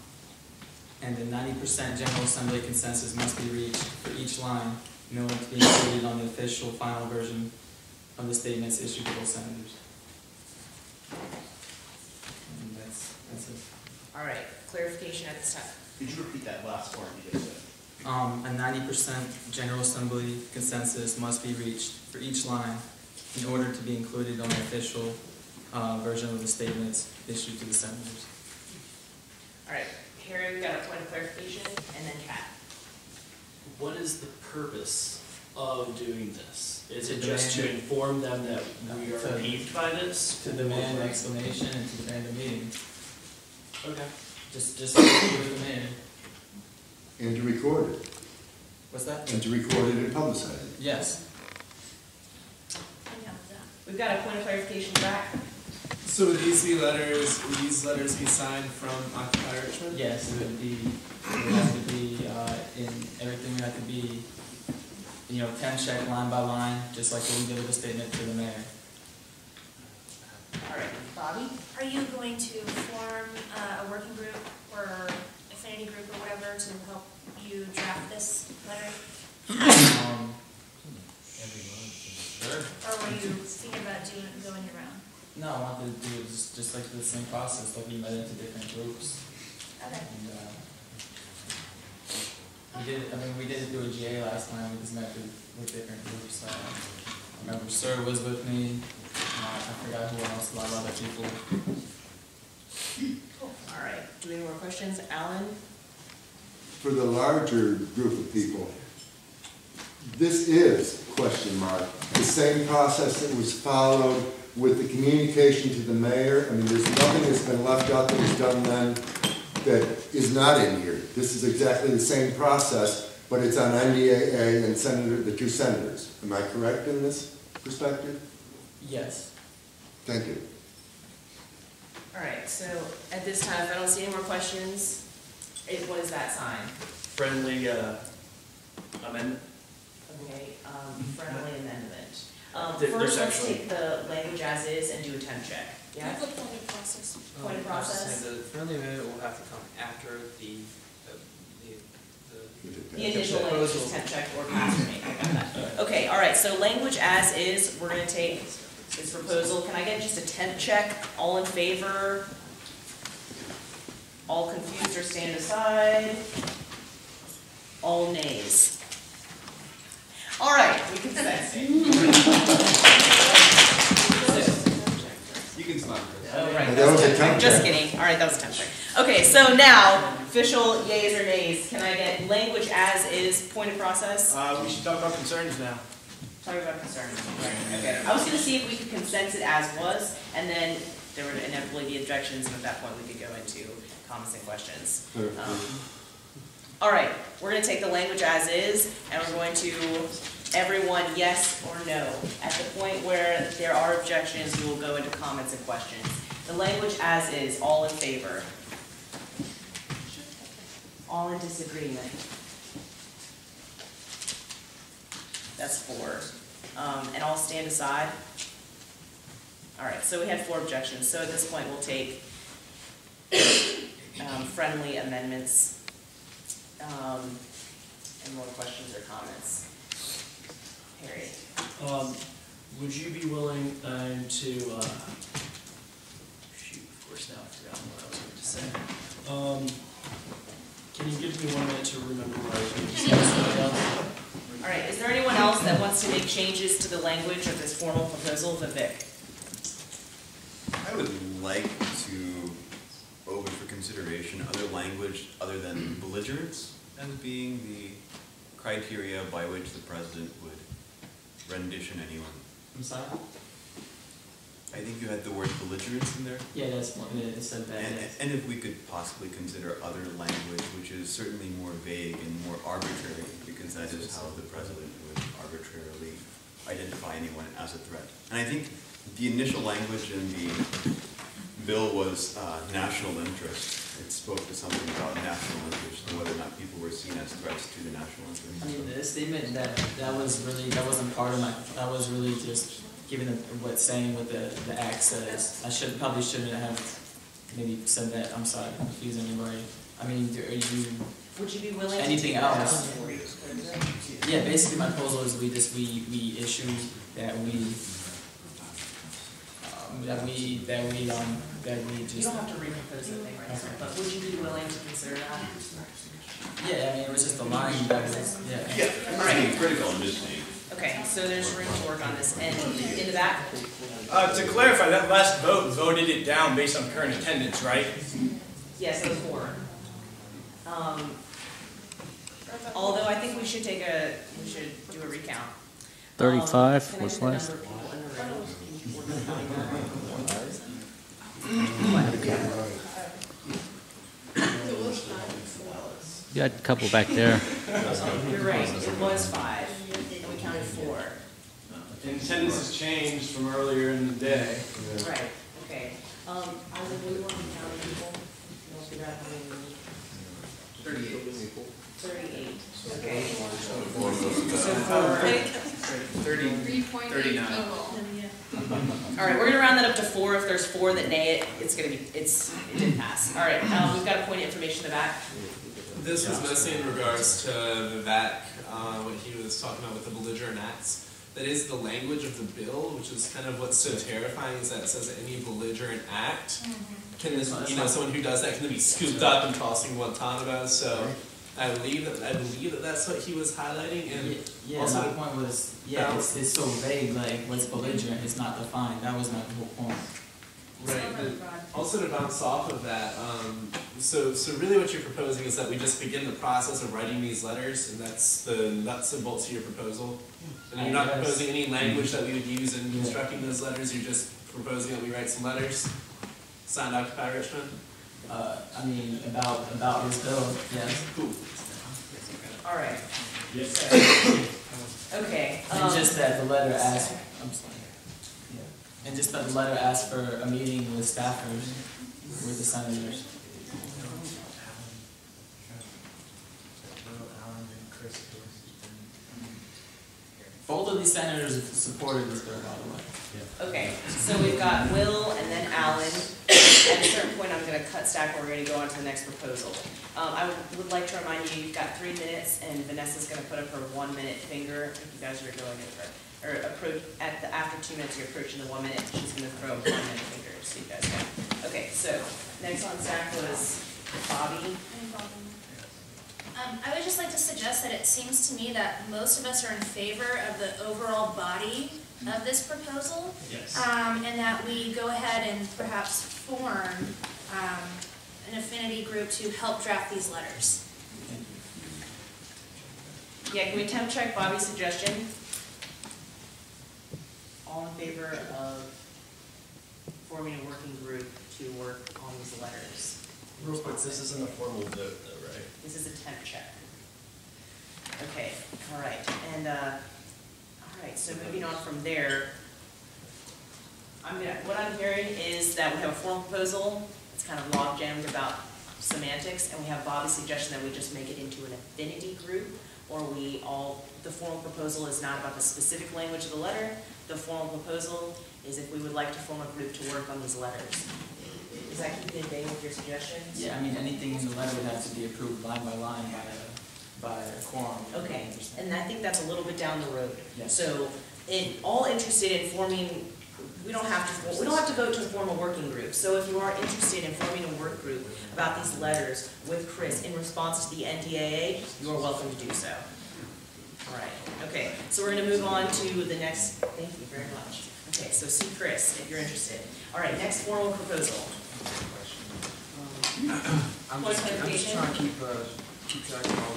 and the ninety percent General Assembly consensus must be reached for each line in order to be included on the official final version of the statements issued to both senators. And that's, that's it. All right, clarification at this time. Could you repeat that last part you just said? Um, a ninety percent General Assembly consensus must be reached for each line in order to be included on the official, uh, version of the statements issued to the senators. All right, Harry, we've got a point of clarification, and then Kat. What is the purpose of doing this? Is To it just to inform them that we are to- peeved by this? To demand an explanation and to demand a meeting, Okay. just, just like we do with the mayor. And to record it, What's that? and to record it and publicize it. Yes. We've got a point of clarification back. So would these be letters, would these letters be signed from Occupy Richmond? Yes, it would be, it would have to be, uh, in, everything would have to be, you know, temp check line by line, just like what we did with the statement to the mayor. All right, Bobbi? Are you going to form uh, a working group or affinity group or whatever to help you draft this letter? Um, Or were you thinking about doing, going your own? no, I wanted to do it just, just like the same process, like we met into different groups. Okay. And, uh, we did, I mean, we did it through a GA last time, we just met with, with different groups, uh, I remember Sir was with me, uh, I forgot who else, a lot of other people. Cool. All right, do we have any more questions? Allan? For the larger group of people, this is, question mark, the same process that was followed with the communication to the mayor. I mean, there's nothing that's been left out that was done then that is not in here. This is exactly the same process, but it's on NDAA and Senator, the two senators. Am I correct in this perspective? Yes. Thank you. All right, so at this time, if I don't see any more questions, it, what is that sign? Friendly, uh, amendment? Okay, um, friendly amendment. Um, There- first, there's let's actually- take the language as is and do a temp check, We yeah? have a point of process. Point of Um, I was just process? saying, The friendly amendment will have to come after the, uh, the, the. The initial language is temp check or pass or make, I got that. Okay, all right, so language as is, we're gonna take this proposal, can I get just a temp check, all in favor? All confused or stand aside? All nays? All right, we can send You can smile. Oh, right, That was a temp check. Just check. kidding, all right, that was a temp check. Okay, so now, official yays or nays, can I get language as is, point of process? Uh, we should talk about concerns now. Talking about concerns. Okay, I was gonna see if we could consent it as was, and then there would inevitably be objections, and at that point, we could go into comments and questions. Um, All right, we're gonna take the language as is, and we're going to, everyone, yes or no. At the point where there are objections, we will go into comments and questions. The language as is, all in favor? All in disagreement? That's four. Um, and all stand aside? All right, so we had four objections, so at this point, we'll take um, friendly amendments. Um, and more questions or comments? Harry? Um, would you be willing, um, to, uh, shoot, of course, now I've forgotten what I was going to say. Um, can you give me one minute to remember what I was going to say? All right, is there anyone else that wants to make changes to the language of this formal proposal, Vivek? I would like to open for consideration other language other than belligerence as being the criteria by which the president would rendition anyone. I'm sorry? I think you had the word belligerence in there. Yeah, that's one, yeah, said that, And, yes. and if we could possibly consider other language, which is certainly more vague and more arbitrary, because that is how the president would arbitrarily identify anyone as a threat. And I think the initial language in the bill was uh, national interest. It spoke to something about national interest and whether or not people were seen as threats to the national interest. I mean, the statement that, that was really, that wasn't part of my, that was really just given the- what saying what the, the act says. I should, probably shouldn't have maybe said that, I'm sorry, to confuse anybody. I mean, are you, Would you be willing to? anything take else? Yeah, basically my proposal is we just, we, we issue that we, that we, that we, um, that we just. You don't have to repropose the thing right now, but would you be willing to consider that? Yeah, I mean, it was just a line that was, yeah. Yeah, all right. Critical in this thing. Okay, so there's room to work on this, and in the back? Uh, to clarify, that last vote voted it down based on current attendance, right? Yes, it was four. Um, although I think we should take a, we should do a recount. Um, 35 can was last. number of people in the room? You had a couple back there. You're right, it was five, and we counted four. And attendance has changed from earlier in the day. Right, okay. Um, Isaac, what do you want to count people? We'll figure out how many we need. Thirty-eight. Thirty-eight, okay. Thirty, thirty-nine. All right, we're gonna round that up to four. If there's four that nay it, it's gonna be, it's, it didn't pass. All right, um, we've got a point of information in the back. This was mostly in regards to Vivek, uh, what he was talking about with the belligerent acts. That is the language of the bill, which is kind of what's so terrifying, is that it says that any belligerent act can this, you know, someone who does that can be scooped up and tossed in Guantanamo. So I believe that I believe that that's what he was highlighting, and Yeah, also my point was, yeah, it's, it's so vague, like, what's belligerent, it's not defined, that was my whole point. Right, but also to bounce off of that, um, so, so really what you're proposing is that we just begin the process of writing these letters, and that's the nuts and bolts of your proposal? And you're not proposing any language that we would use in constructing those letters, you're just proposing that we write some letters, signed Occupy Richmond? Uh, I mean, about, about his bill, yes. All right. Yes. So, Okay, And um, just that the letter asked, I'm sorry. Yeah. And just that the letter asked for a meeting with staffers, with the senators. Both of these senators supported this bill, by the way. Okay, so we've got Will and then Allan. At a certain point, I'm gonna cut stack, we're gonna go on to the next proposal. Um, I would- would like to remind you, you've got three minutes, and Vanessa's gonna put up her one-minute finger, if you guys are going over. Or approach, at the, after two minutes, you're approaching the one minute, she's gonna throw a one-minute finger, so you guys know. Okay, so, next on stack was Bobbi. Um, I would just like to suggest that it seems to me that most of us are in favor of the overall body of this proposal. Yes. Um, and that we go ahead and perhaps form, um, an affinity group to help draft these letters. Yeah, can we temp check Bobbi's suggestion? All in favor of forming a working group to work on these letters? Real quick, this isn't a formal vote though, right? This is a temp check. Okay, all right, and, uh, all right, so moving on from there. I'm gonna, what I'm hearing is that we have a formal proposal, it's kind of log jammed about semantics, and we have Bobbi's suggestion that we just make it into an affinity group, or we all, the formal proposal is not about the specific language of the letter, the formal proposal is if we would like to form a group to work on these letters. Is that keeping in vein with your suggestions? Yeah, I mean, anything in the letter would have to be approved line by line by a, by a quorum. Okay, and I think that's a little bit down the road. Yes. So, in, all interested in forming, we don't have to, we don't have to vote to form a working group. So if you are interested in forming a work group about these letters with Chris in response to the NDAA, you are welcome to do so. All right, okay, so we're gonna move on to the next, thank you very much. Okay, so see Chris, if you're interested. All right, next formal proposal. I'm just, I'm just trying to keep, uh, keep track of all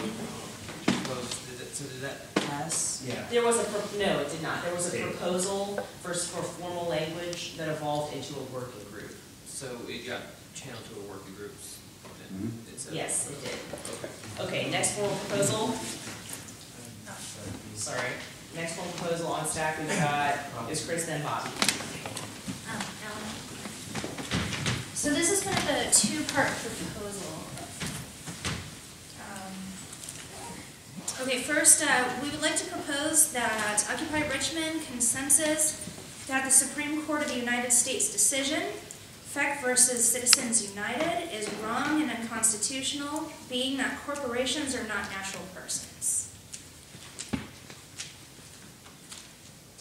the proposals. So did that pass? Yeah. There was a, pro- no, it did not. There was a proposal for, for formal language that evolved into a working group. So it got channeled to a working group. Mhm. Yes, it did. Okay. Okay, next formal proposal. Sorry. Next formal proposal on stack we've got is Chris then Bobbi. Um, Allan. So this is kind of a two-part proposal. Um, Okay, first, uh, we would like to propose that Occupy Richmond consensus that the Supreme Court of the United States decision, Feck versus Citizens United, is wrong and unconstitutional, being that corporations are not natural persons.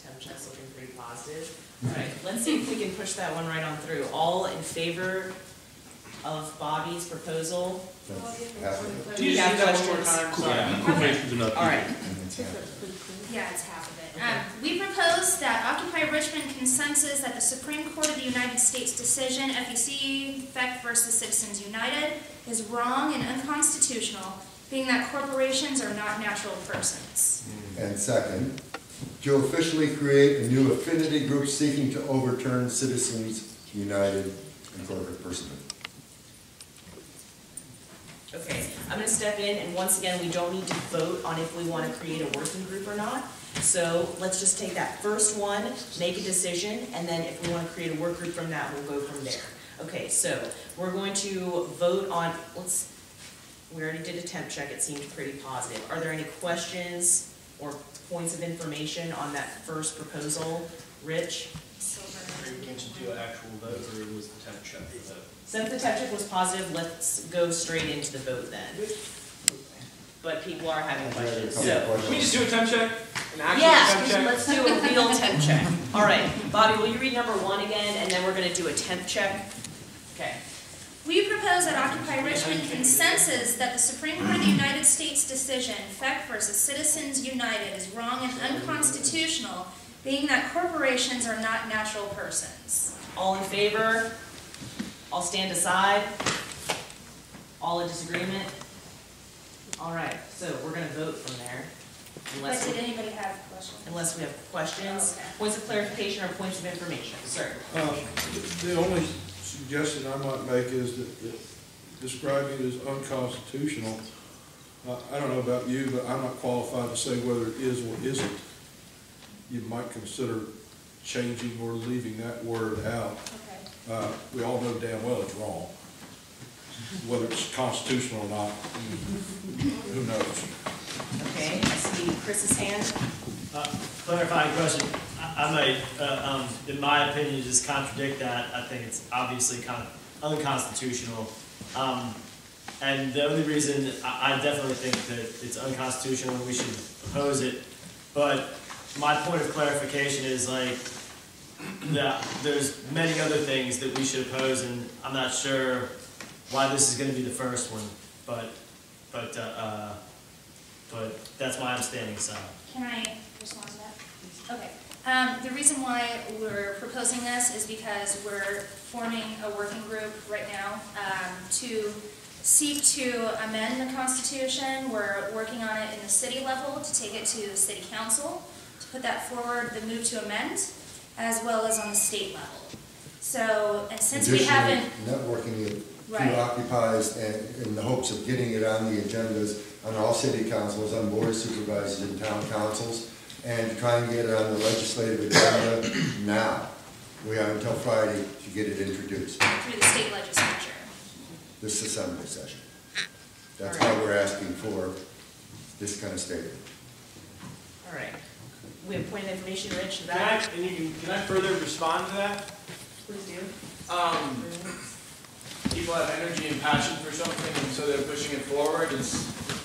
Temp check's looking pretty positive. All right, let's see if we can push that one right on through. All in favor of Bobbi's proposal? Do you have questions? Yeah. All right. Yeah, it's half of it. Um, we propose that Occupy Richmond consensus that the Supreme Court of the United States decision, FEC, Feck versus Citizens United, is wrong and unconstitutional, being that corporations are not natural persons. And second, to officially create a new affinity group seeking to overturn Citizens United and corporate personhood. Okay, I'm gonna step in, and once again, we don't need to vote on if we wanna create a working group or not. So let's just take that first one, make a decision, and then if we wanna create a work group from that, we'll go from there. Okay, so we're going to vote on, let's, we already did a temp check, it seemed pretty positive. Are there any questions or points of information on that first proposal? Rich? Are you going to do an actual vote, or was the temp check for that? Since the temp check was positive, let's go straight into the vote then. But people are having questions, so. Can we just do a temp check? An actual Yeah, temp check? let's do a real temp check. All right, Bobbi, will you read number one again, and then we're gonna do a temp check? Okay. We propose that Occupy Richmond consensus that the Supreme Court of the United States decision, Feck versus Citizens United, is wrong and unconstitutional, being that corporations are not natural persons. All in favor? All stand aside? All in disagreement? All right, so we're gonna vote from there. But Unless, did anybody have questions? unless we have questions, points of clarification or points of information, sir. Uh, The only suggestion I might make is that, that describing it as unconstitutional. Uh, I don't know about you, but I'm not qualified to say whether it is or isn't. You might consider changing or leaving that word out. Uh, we all know damn well it's wrong. Whether it's constitutional or not, who knows? Okay, I see Chris's hand. Uh, Clarifying question, I I might, uh, um, in my opinion, just contradict that. I think it's obviously con- unconstitutional. Um, And the only reason, I I definitely think that it's unconstitutional and we should oppose it. But my point of clarification is like, that there's many other things that we should oppose and I'm not sure why this is gonna be the first one. But, but, uh, uh, but that's why I'm standing aside. Can I respond to that? Okay. Um, the reason why we're proposing this is because we're forming a working group right now, um, to seek to amend the Constitution. We're working on it in the city level, to take it to the city council, to put that forward, the move to amend, as well as on the state level. So, and since we Additionally, haven't, Networking it Right. through occupies and in the hopes of getting it on the agendas on all city councils, on board of supervisors and town councils, and try and get it on the legislative agenda now. We have until Friday to get it introduced, through the state legislature. this assembly session. That's why we're asking for this kind of statement. All right. We have point of information, Rich, to Can I, that? and you can, can I further respond to that? Please do. Um, people have energy and passion for something, and so they're pushing it forward. It's,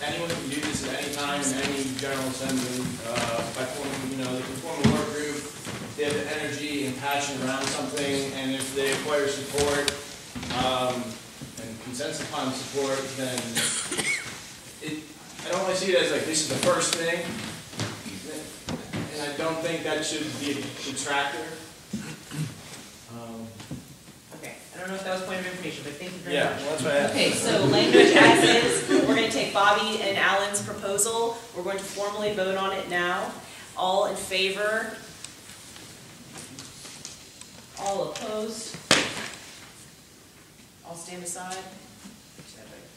anyone can do this at any time in any general assembly, uh, by forming, you know, they can form a work group. They have the energy and passion around something, and if they acquire support, um, and consensus upon support, then it, I don't want to see it as like, this is the first thing. And I don't think that should be a detractor. Um, Okay, I don't know if that was point of information, but thank you very Yeah, much. well, that's what I asked. Okay, so language as is, we're gonna take Bobbi and Allan's proposal, we're going to formally vote on it now. All in favor? All opposed? All stand aside?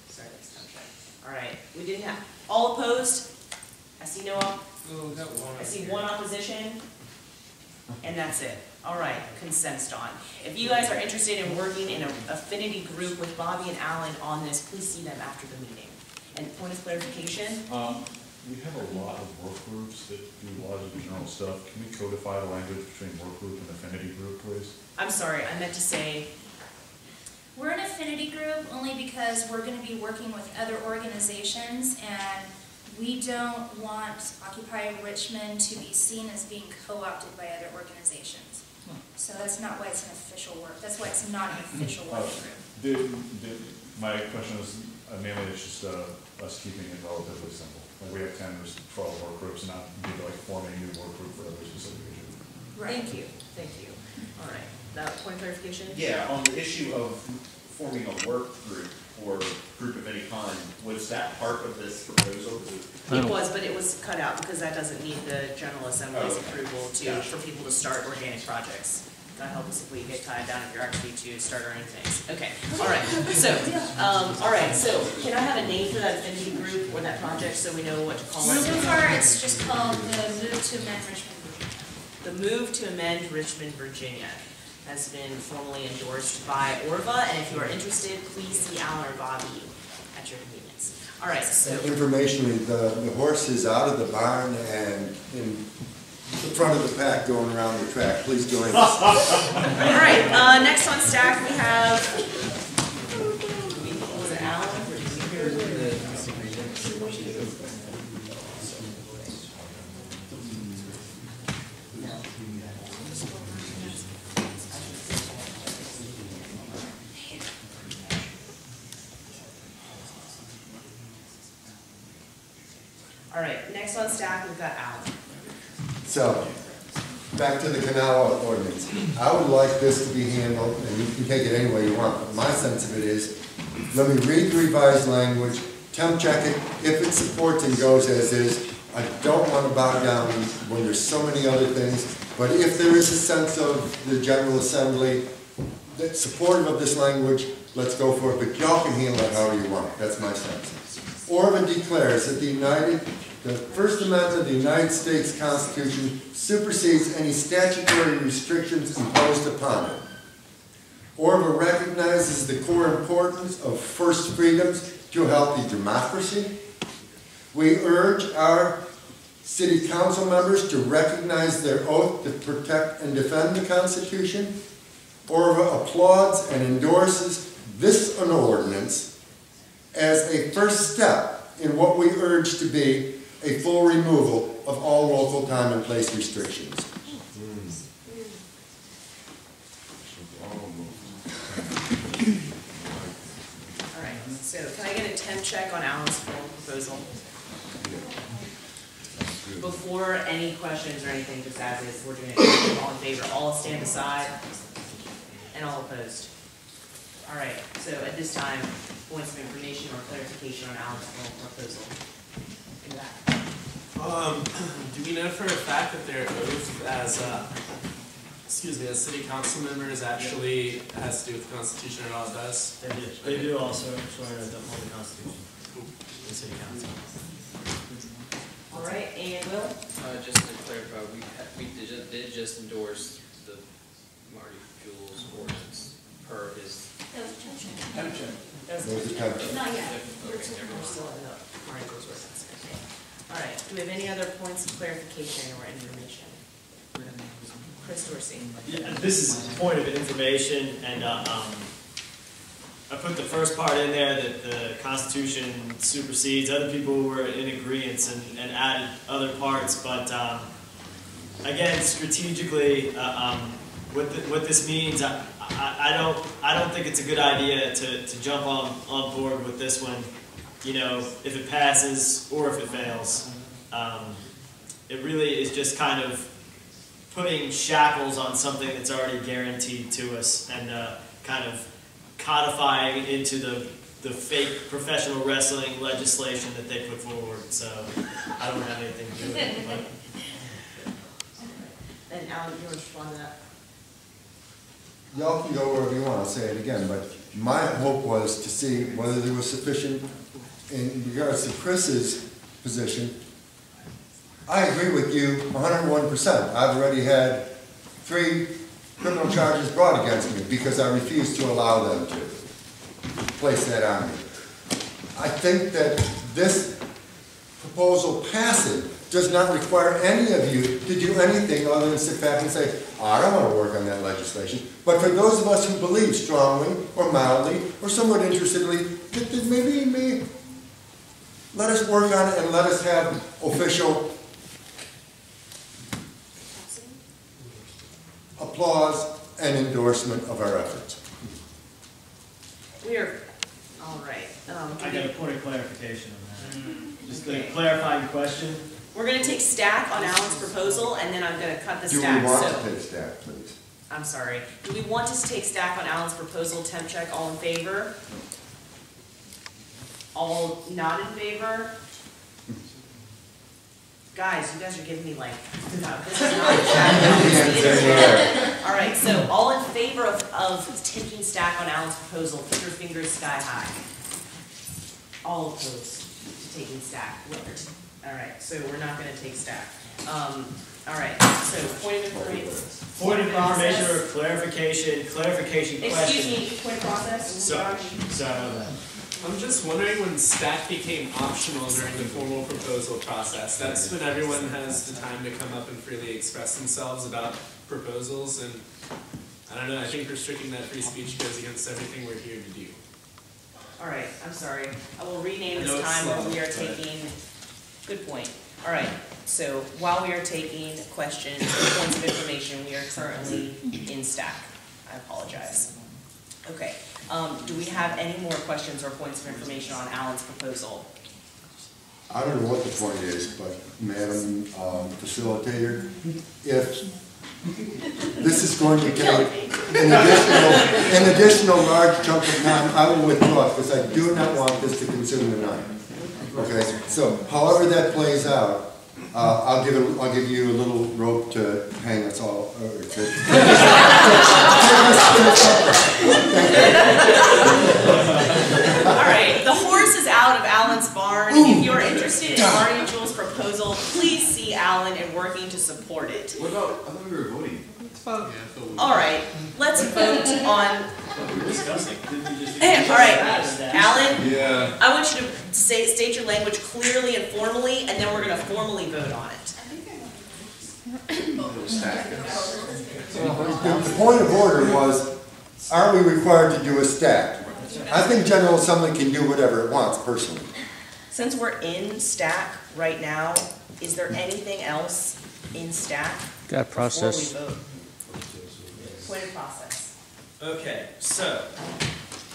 Sorry, that's time check. All right, we didn't have, all opposed? I see no, op- I see one opposition, and that's it. All right, consensed on. If you guys are interested in working in an affinity group with Bobbi and Allan on this, please see them after the meeting. And point of clarification, Um, we have a lot of work groups that do a lot of the general stuff. Can we codify the language between work group and affinity group, please? I'm sorry, I meant to say, We're an affinity group only because we're gonna be working with other organizations and we don't want Occupy Richmond to be seen as being co-opted by other organizations. So that's not why it's an official work, that's why it's not an official working group. The, the, my question is, uh, mainly it's just, uh, us keeping it relatively simple. Like, we have ten or twelve work groups, and not be like forming a new work group for every specific issue. thank you, thank you. All right, that point of clarification? Yeah, on the issue of forming a work group or group of any kind, was that part of this proposal? It was, but it was cut out because that doesn't need the General Assembly's Oh, okay. approval to, Gotcha. for people to start organic projects. That helps if we get tied down if you're actually to start earning things. Okay, all right, so, um, all right, so can I have a name for that affinity group or that project so we know what to call it? So far, it's just called the Move to Amend Richmond. The move to amend Richmond, Virginia has been formally endorsed by Orva, and if you are interested, please see Allan or Bobbi at your convenience. All right, so. Informationally, the, the horse is out of the barn and in the front of the pack going around the track. Please join us. All right, uh, next on staff, we have, was it Allan? All right, next on staff, we've got Allan. So, back to the canal ordinance. I would like this to be handled, and you can take it any way you want, but my sense of it is, let me read the revised language, temp check it, if it supports and goes as is. I don't want to bow down when there's so many other things, but if there is a sense of the General Assembly that's supportive of this language, let's go for it, but y'all can handle it however you want, that's my sense. Orvin declares that the United, the First Amendment of the United States Constitution supersedes any statutory restrictions imposed upon it. Orva recognizes the core importance of first freedoms to a healthy democracy. We urge our city council members to recognize their oath to protect and defend the Constitution. Orva applauds and endorses this an ordinance as a first step in what we urge to be a full removal of all local time and place restrictions. All right, so can I get a temp check on Allan's formal proposal? Before any questions or anything, just as is, we're doing it all in favor, all stand aside, and all opposed. All right, so at this time, points of information or clarification on Allan's proposal. In the back. Um, do we know for a fact that their oath as, uh, excuse me, as city council members actually has to do with the Constitution at all? It does? They do, they do also swear to uphold the Constitution, the city council. All right, and Will? Uh, just to clarify, we, ha- we did ju- did just endorse the Marty Jewell ordinance per his. Temp check. Those are temp check. Not yet. Okay, never We're mind. still in the articles or something. All right, do we have any other points of clarification or information? Chris Dorsey? Yeah, this is a point of information, and, uh, um, I put the first part in there that the Constitution supersedes, other people were in agreement and, and added other parts, but, um, again, strategically, uh, um, what, the, what this means, I, I, I don't, I don't think it's a good idea to, to jump on, on board with this one, you know, if it passes or if it fails. Um, it really is just kind of putting shackles on something that's already guaranteed to us and uh, kind of codifying into the, the fake professional wrestling legislation that they put forward. So I don't have anything to do with it. But And Allan, you want to respond to that? Y'all can go wherever you want, I'll say it again, but my hope was to see whether there was sufficient, in regards to Chris's position, I agree with you hundred and one percent. I've already had three criminal charges brought against me because I refused to allow them to place that on me. I think that this proposal passing does not require any of you to do anything other than sit back and say, "Oh, I don't want to work on that legislation. But for those of us who believe strongly or mildly or somewhat interestedly, that maybe, maybe, let us work on it and let us have official applause and endorsement of our efforts. We are, all right. um, I got a point of clarification on that. Just a Okay. clarifying question. We're gonna take stack on Allan's proposal, and then I'm gonna cut the Do we want so. to take staff, please? I'm sorry. Do we want to take stack on Allan's proposal, temp check, all in favor? All not in favor? Guys, you guys are giving me like, no, this is not All right, so all in favor of, of taking stack on Allan's proposal, put your fingers sky high. All opposed to taking stack. All right, so we're not gonna take stack. Um, all right, so point of information. Point of information or clarification, clarification question. Excuse me, point of process? So, so, I'm just wondering when stack became optional during the formal proposal process. That's when everyone has the time to come up and freely express themselves about proposals and I don't know, I think restricting that free speech goes against everything we're here to do. All right, I'm sorry. I will rename this time where slow, we are but- taking, good point. All right, so while we are taking questions, or points of information, we are currently in stack. I apologize. Okay, um, do we have any more questions or points of information on Allan's proposal? I don't know what the point is, but Madam um, Facilitator, if this is going to take an additional, an additional large chunk of time, I will withdraw because I do not want this to consume the night. Okay, so however that plays out, Uh, I'll give it, I'll give you a little rope to hang us all, uh, to- All right, the horse is out of Allan's barn. If you're interested in Marty and Jewell's proposal, please see Allan and working to support it. What about, I thought we were voting. All right, let's vote on, We're discussing. all right, Allan, Yeah. I want you to say, state your language clearly and formally, and then we're gonna formally vote on it. The the point of order was, are we required to do a stack? I think General Assembly can do whatever it wants personally. Since we're in stack right now, is there anything else in stack? Got process. Before we vote? Point of process. Okay, so,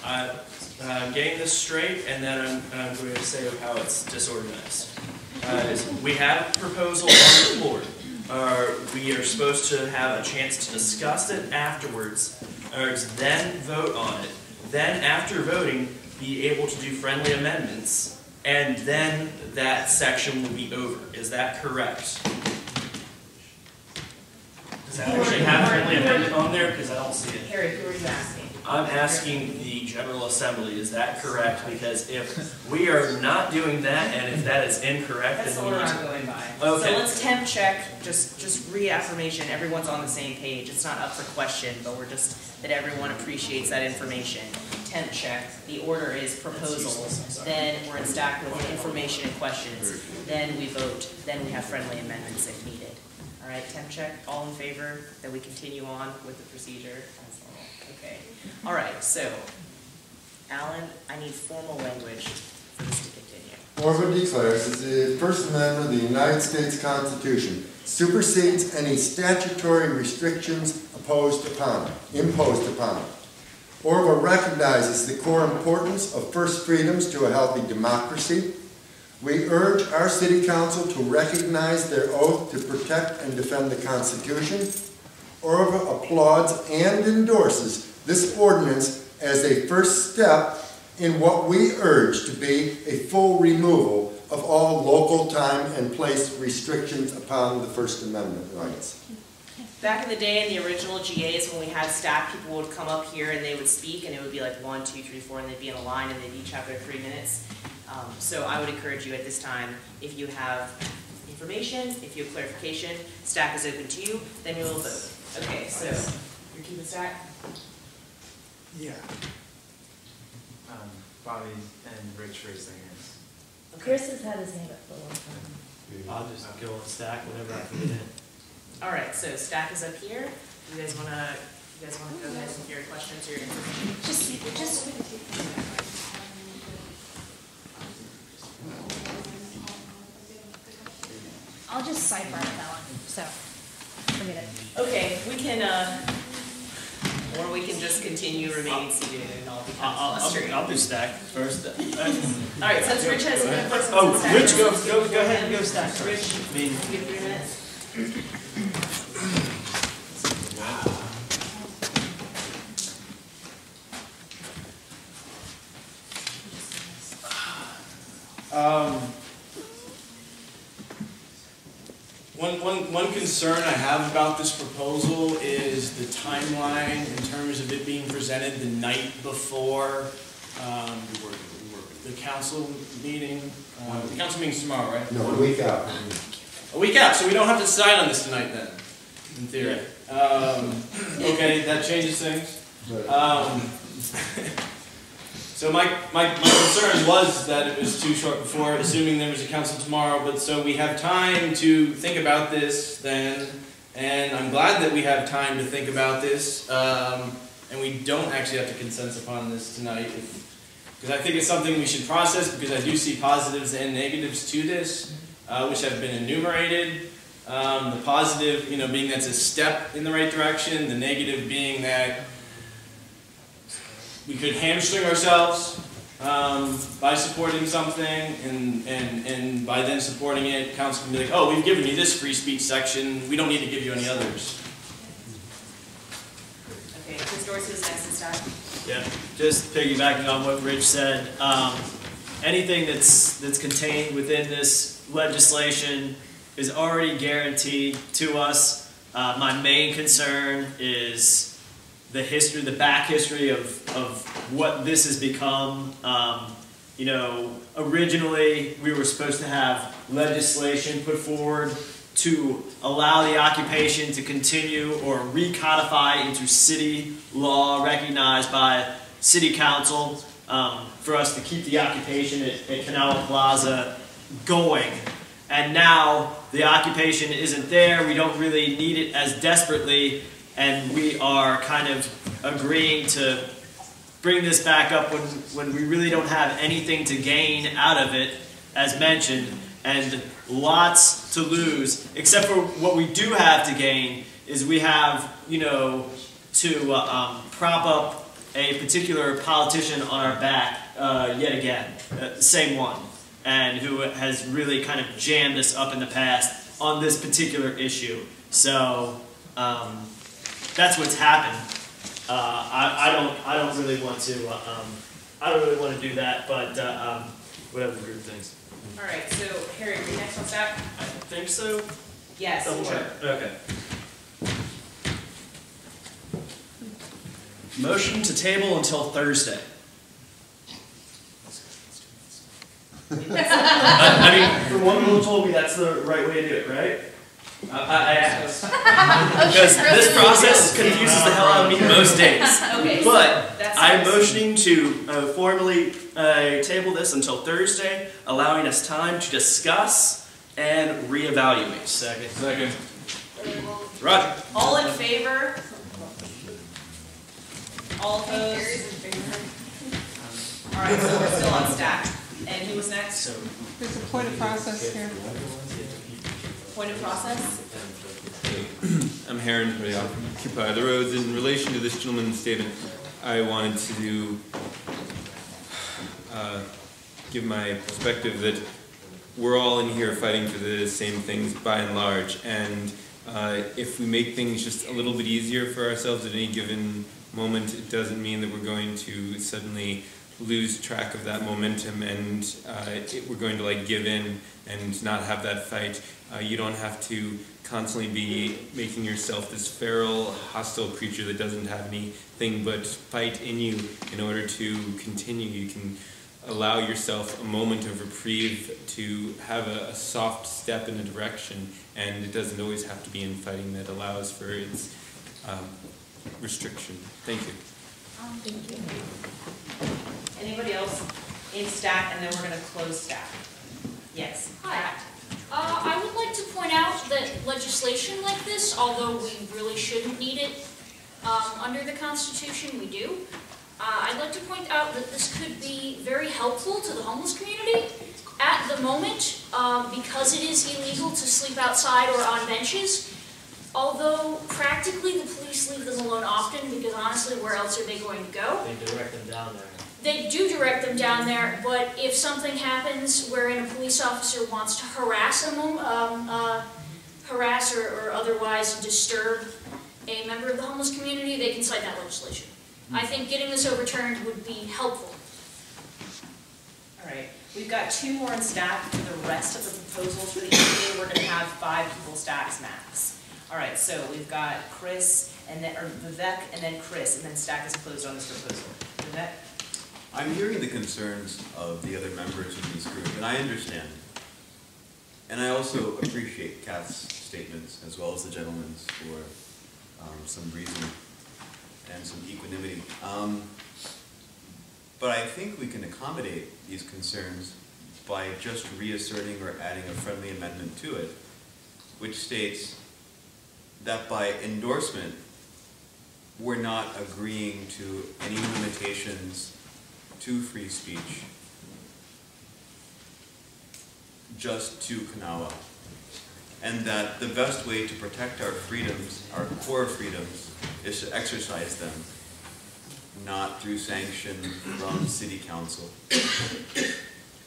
I, I'm getting this straight, and then I'm, I'm going to say how it's disorganized. Uh, we have a proposal on the floor. Uh, we are supposed to have a chance to discuss it afterwards, or then vote on it. Then, after voting, be able to do friendly amendments, and then that section will be over. Is that correct? Does that actually have friendly amendment on there? Because I don't see it. Harry, who are you asking? I'm asking the General Assembly, is that correct? Because if we are not doing that, and if that is incorrect, That's the then we order need I'm to. going by. Okay. So let's temp check, just, just reaffirmation, everyone's on the same page. It's not up for question, but we're just, that everyone appreciates that information. Temp check, the order is proposals, then we're in stack with information and questions. Then we vote, then we have friendly amendments if needed. All right, temp check, all in favor that we continue on with the procedure? Okay, all right, so, Allan, I need formal language for this to continue. Orva declares that the First Amendment of the United States Constitution supersedes any statutory restrictions opposed upon imposed upon it. Orva recognizes the core importance of first freedoms to a healthy democracy. We urge our city council to recognize their oath to protect and defend the Constitution. Orva applauds and endorses this ordinance as a first step in what we urge to be a full removal of all local time and place restrictions upon the First Amendment rights. Back in the day, in the original GAs, when we had staff, people would come up here and they would speak, and it would be like one, two, three, four, and they'd be in a line, and they'd each have their three minutes. Um, so I would encourage you at this time, if you have information, if you have clarification, stack is open to you, then we will vote. Okay, so, you're keeping stack? Yeah. Um, Bobbi and Rich raised their hands. Chris has had his hand up for a long time. I'll just go and stack whenever I can get in. All right, so stack is up here. You guys wanna, you guys wanna go ahead with your questions or your information? Just, just, I'll just sidebar with that one, so, forget it. Okay, we can, uh, or we can just continue remaining seated and all be I'll, of I'll, flustered. I'll do stack first. All right, since Rich has Go any ahead. Oh, Rich, go, let's- go, go ahead and go stack Rich, first. I mean, you have three minutes? Um, one, one, one concern I have about this proposal is the timeline in terms of it being presented the night before, um, the council meeting. Uh, the council meeting's tomorrow, right? No, a week out. A week out, so we don't have to decide on this tonight then, in theory. Um, okay, that changes things. Um, so my, my, my concern was that it was too short before, assuming there was a council tomorrow, but so we have time to think about this then, and I'm glad that we have time to think about this, um, and we don't actually have to consensus upon this tonight. Because I think it's something we should process, because I do see positives and negatives to this, uh, which have been enumerated. Um, the positive, you know, being that's a step in the right direction, the negative being that we could hamstring ourselves um, by supporting something, and, and, and by then supporting it, council can be like, oh, we've given you this free speech section, we don't need to give you any others. Okay, Chris Dorsey is next in stack. Yeah, just piggybacking on what Rich said, um, anything that's, that's contained within this legislation is already guaranteed to us. Uh, my main concern is the history, the back history of, of what this has become. Um, you know, originally we were supposed to have legislation put forward to allow the occupation to continue or recodify into city law recognized by city council um, for us to keep the occupation at, at Kanawha Plaza going. And now the occupation isn't there, we don't really need it as desperately, and we are kind of agreeing to bring this back up when, when we really don't have anything to gain out of it, as mentioned, and lots to lose, except for what we do have to gain is we have, you know, to uh, um, prop up a particular politician on our back uh, yet again, uh, same one, and who has really kind of jammed us up in the past on this particular issue. So um, that's what's happened. Uh, I, I don't I don't really want to uh, um, I don't really want to do that, but uh, um, whatever the group thinks. All right, so Harry, are you next on stack? I think so. Yes. Double check. are. Okay. Motion to table until Thursday. I, I mean, for one who told me that's the right way to do it, right? I, I I asked. Because this process confuses the hell out of me most days. Okay, But that's- I'm motioning to uh, formally uh, table this until Thursday, allowing us time to discuss and reevaluate. Second. Second. Roger. All in favor? All opposed? All right, so we're still on stack. And who was next? There's a point of process here. Point of process? I'm Heron the Occupy the Roads. In relation to this gentleman's statement, I wanted to uh, give my perspective that we're all in here fighting for the same things by and large, and uh, if we make things just a little bit easier for ourselves at any given moment, it doesn't mean that we're going to suddenly lose track of that momentum and uh, it, we're going to like give in and not have that fight. Uh, you don't have to constantly be making yourself this feral, hostile creature that doesn't have anything but fight in you in order to continue. You can allow yourself a moment of reprieve to have a, a soft step in a direction, and it doesn't always have to be in fighting that allows for its um, restriction. Thank you. Thank you. Anybody else in stack, and then we're gonna close stack? Yes. Hi. Uh, I would like to point out that legislation like this, although we really shouldn't need it um, under the Constitution, we do. Uh, I'd like to point out that this could be very helpful to the homeless community. At the moment, um, because it is illegal to sleep outside or on benches, although practically the police leave them alone often, because honestly, where else are they going to go? They direct them down there. They do direct them down there, but if something happens wherein a police officer wants to harass them, um, uh, harass or, or otherwise disturb a member of the homeless community, they can cite that legislation. I think getting this overturned would be helpful. All right, we've got two more in stack for the rest of the proposals for the evening. We're gonna have five people stacks max. All right, so we've got Chris, and then, or Vivek, and then Chris, and then stack is closed on this proposal. Vivek? I'm hearing the concerns of the other members of this group, and I understand. And I also appreciate Kath's statements, as well as the gentleman's, for um, some reason and some equanimity. Um, But I think we can accommodate these concerns by just reasserting or adding a friendly amendment to it, which states that by endorsement, we're not agreeing to any limitations to free speech just to Kanawha. And that the best way to protect our freedoms, our core freedoms, is to exercise them, not through sanction from city council.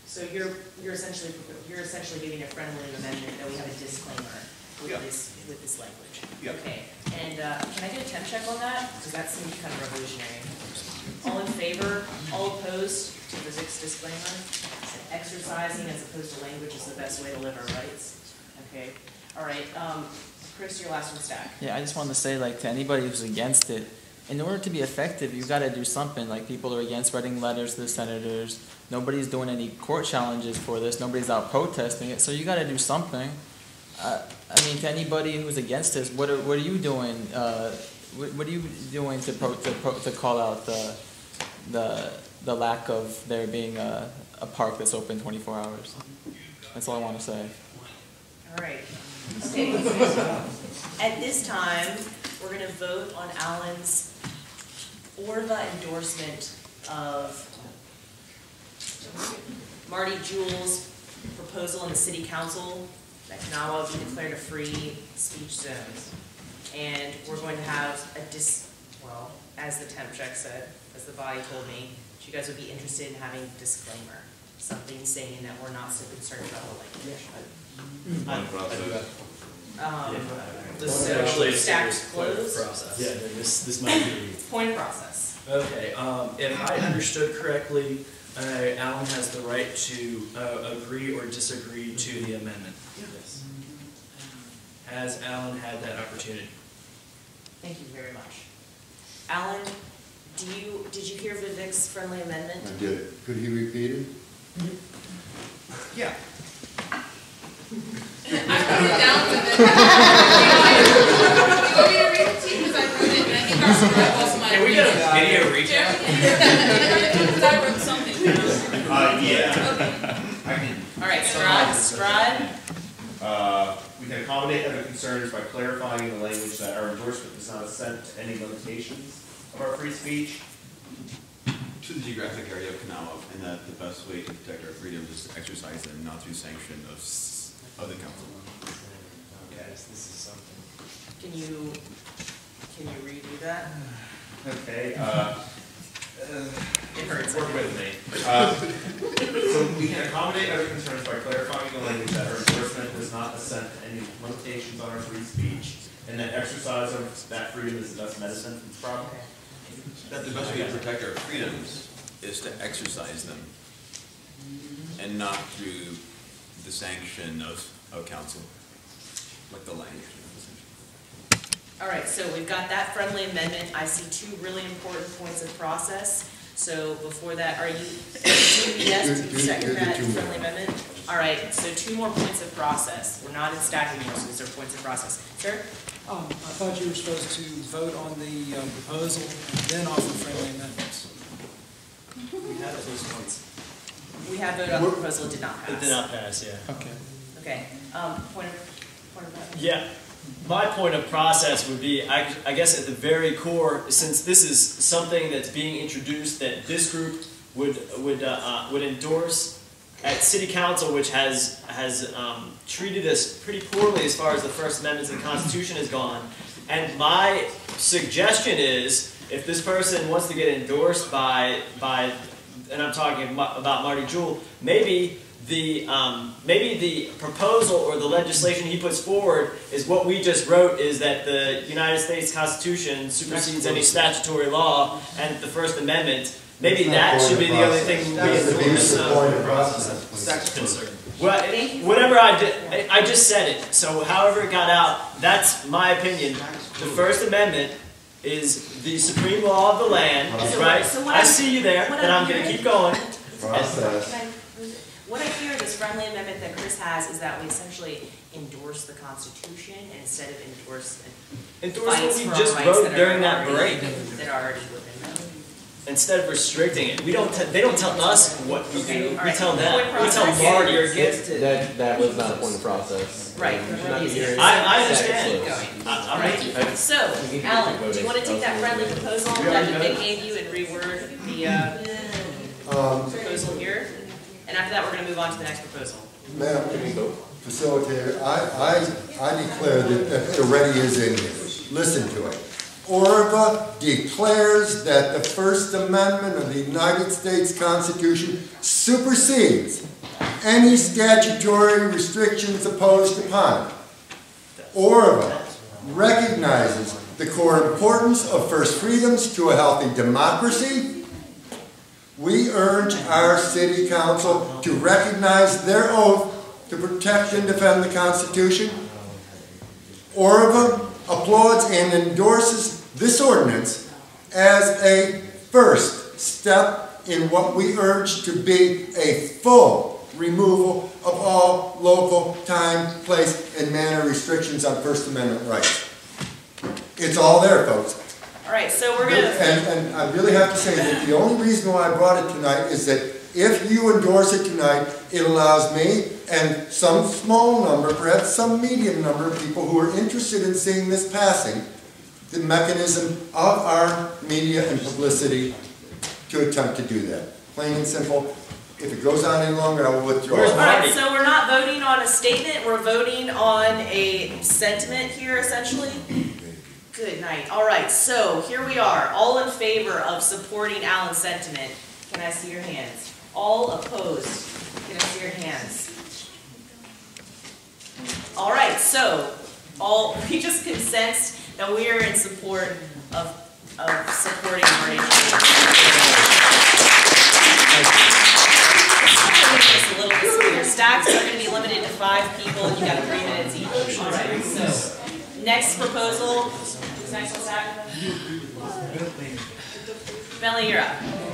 So you're, you're essentially, you're essentially giving a friendly amendment that we have a disclaimer with Yeah. this, with this language. Yeah. Okay, and, uh, can I get a temp check on that? Because that seems kind of revolutionary. All in favor, all opposed to Vivek's disclaimer? Exercising as opposed to language is the best way to live our rights. Okay, all right, um, Chris, your last one stack. Yeah, I just wanted to say, like, to anybody who's against it, in order to be effective, you've got to do something. Like, people are against writing letters to the senators. Nobody's doing any court challenges for this. Nobody's out protesting it. So you got to do something. Uh, I mean, to anybody who's against this, what are, what are you doing? Uh, what, are you doing to pro, to, pro, to call out the the the lack of there being a, a park that's open 24 hours? That's all I want to say. All right. Okay. At this time, we're gonna vote on Allan's Orva endorsement of Marty Jewell's proposal in the city council that Kanawha be declared a free speech zone. And we're going to have a dis, well, as the temp check said, as the body told me, you guys would be interested in having a disclaimer, something saying that we're not so concerned about the language. Um, This so actually stacks point closed. process. Yeah, this this might be. Point of process. Okay, um, if I understood correctly, uh, Allan has the right to, uh, agree or disagree to the amendment. Yes. Has Allan had that opportunity? Thank you very much. Allan, do you, did you hear Vivek's friendly amendment? I did. Could he repeat it? Yeah. I wrote it Can we get a video recap? I wrote something down. Uh, yeah. I can. All right, scribe, scribe. Uh, we can accommodate other concerns by clarifying the language that our endorsement does not assent to any limitations of our free speech. To the geographic area of Kanawha, and that the best way to protect our freedoms is to exercise them, not through sanction of, of the council. Okay, this is something. Can you, can you redo that? Okay, uh, It hurts. work with me. Uh, So we can accommodate other concerns by clarifying the language that our enforcement does not assent to any limitations on our free speech, and that exercise of that freedom is the best medicine for the problem. That the best way to protect our freedoms is to exercise them, and not through the sanction of, of council, like the language. All right, so we've got that friendly amendment. I see two really important points of process. So before that, are you, yes, Do- do you do- second do the that friendly amendment? All right, so two more points of process. We're not in stacking anymore, so these are points of process. Sir? Um, I thought you were supposed to vote on the uh, proposal, then offer friendly amendments. We had those points. We have voted on the proposal, it did not pass. It did not pass, yeah. Okay. Okay, um, point of, point of. order. Yeah, my point of process would be, I, I guess at the very core, since this is something that's being introduced that this group would, would, uh, uh, would endorse at city council, which has, has, um, treated us pretty poorly as far as the First Amendment to the Constitution has gone. And my suggestion is, if this person wants to get endorsed by, by, and I'm talking about Marty Jewell, maybe the, um, maybe the proposal or the legislation he puts forward is what we just wrote is that the United States Constitution supersedes any statutory law and the First Amendment. Maybe that should be the only thing we That's the endorse. abuse of point process. Well, it- whatever I did, I- I just said it. So however it got out, that's my opinion. The First Amendment is the supreme law of the land, So what- right? so what I see you there, and I'm I'm gonna keep going. Process. Can I- What I hear this friendly amendment that Chris has is that we essentially endorse the Constitution instead of endorse Endorse what fights we for our just rights wrote that are during that already- break. That are already within them. Instead of restricting it, we don't. T- they don't tell us what we Okay, do. all We right. tell them. We tell process. Marty you're against it. That, that was not a point of process. Right. You should not be hearing I, I status understand. closed. I, All right, so, Allan, do you wanna take that friendly proposal that Vivek gave you and reword the, uh, Um, proposal here? And after that, we're gonna move on to the next proposal. Madam Facilitator, I, I, I declare that, that the ready is in here. Listen to it. Orva declares that the First Amendment of the United States Constitution supersedes any statutory restrictions imposed upon it. Orva recognizes the core importance of first freedoms to a healthy democracy. We urge our city council to recognize their oath to protect and defend the Constitution. Orva applauds and endorses this ordinance as a first step in what we urge to be a full removal of all local time, place, and manner restrictions on First Amendment rights. It's all there, folks. All right, so we're gonna. And, and I really have to say that the only reason why I brought it tonight is that if you endorse it tonight, it allows me and some small number, perhaps some medium number of people who are interested in seeing this passing, the mechanism of our media and publicity to attempt to do that. Plain and simple. If it goes on any longer, I will withdraw. All right, so we're not voting on a statement, we're voting on a sentiment here essentially? Good night. All right, so here we are, all in favor of supporting Allan's sentiment. Can I see your hands? All opposed? Can I see your hands? All right, so all, we just consensed that we are in support of, of supporting our Just a little bit smoother. Stacks are gonna be limited to five people, and you got three minutes each. All right, so, next proposal, who's next on? Bentley, you're up.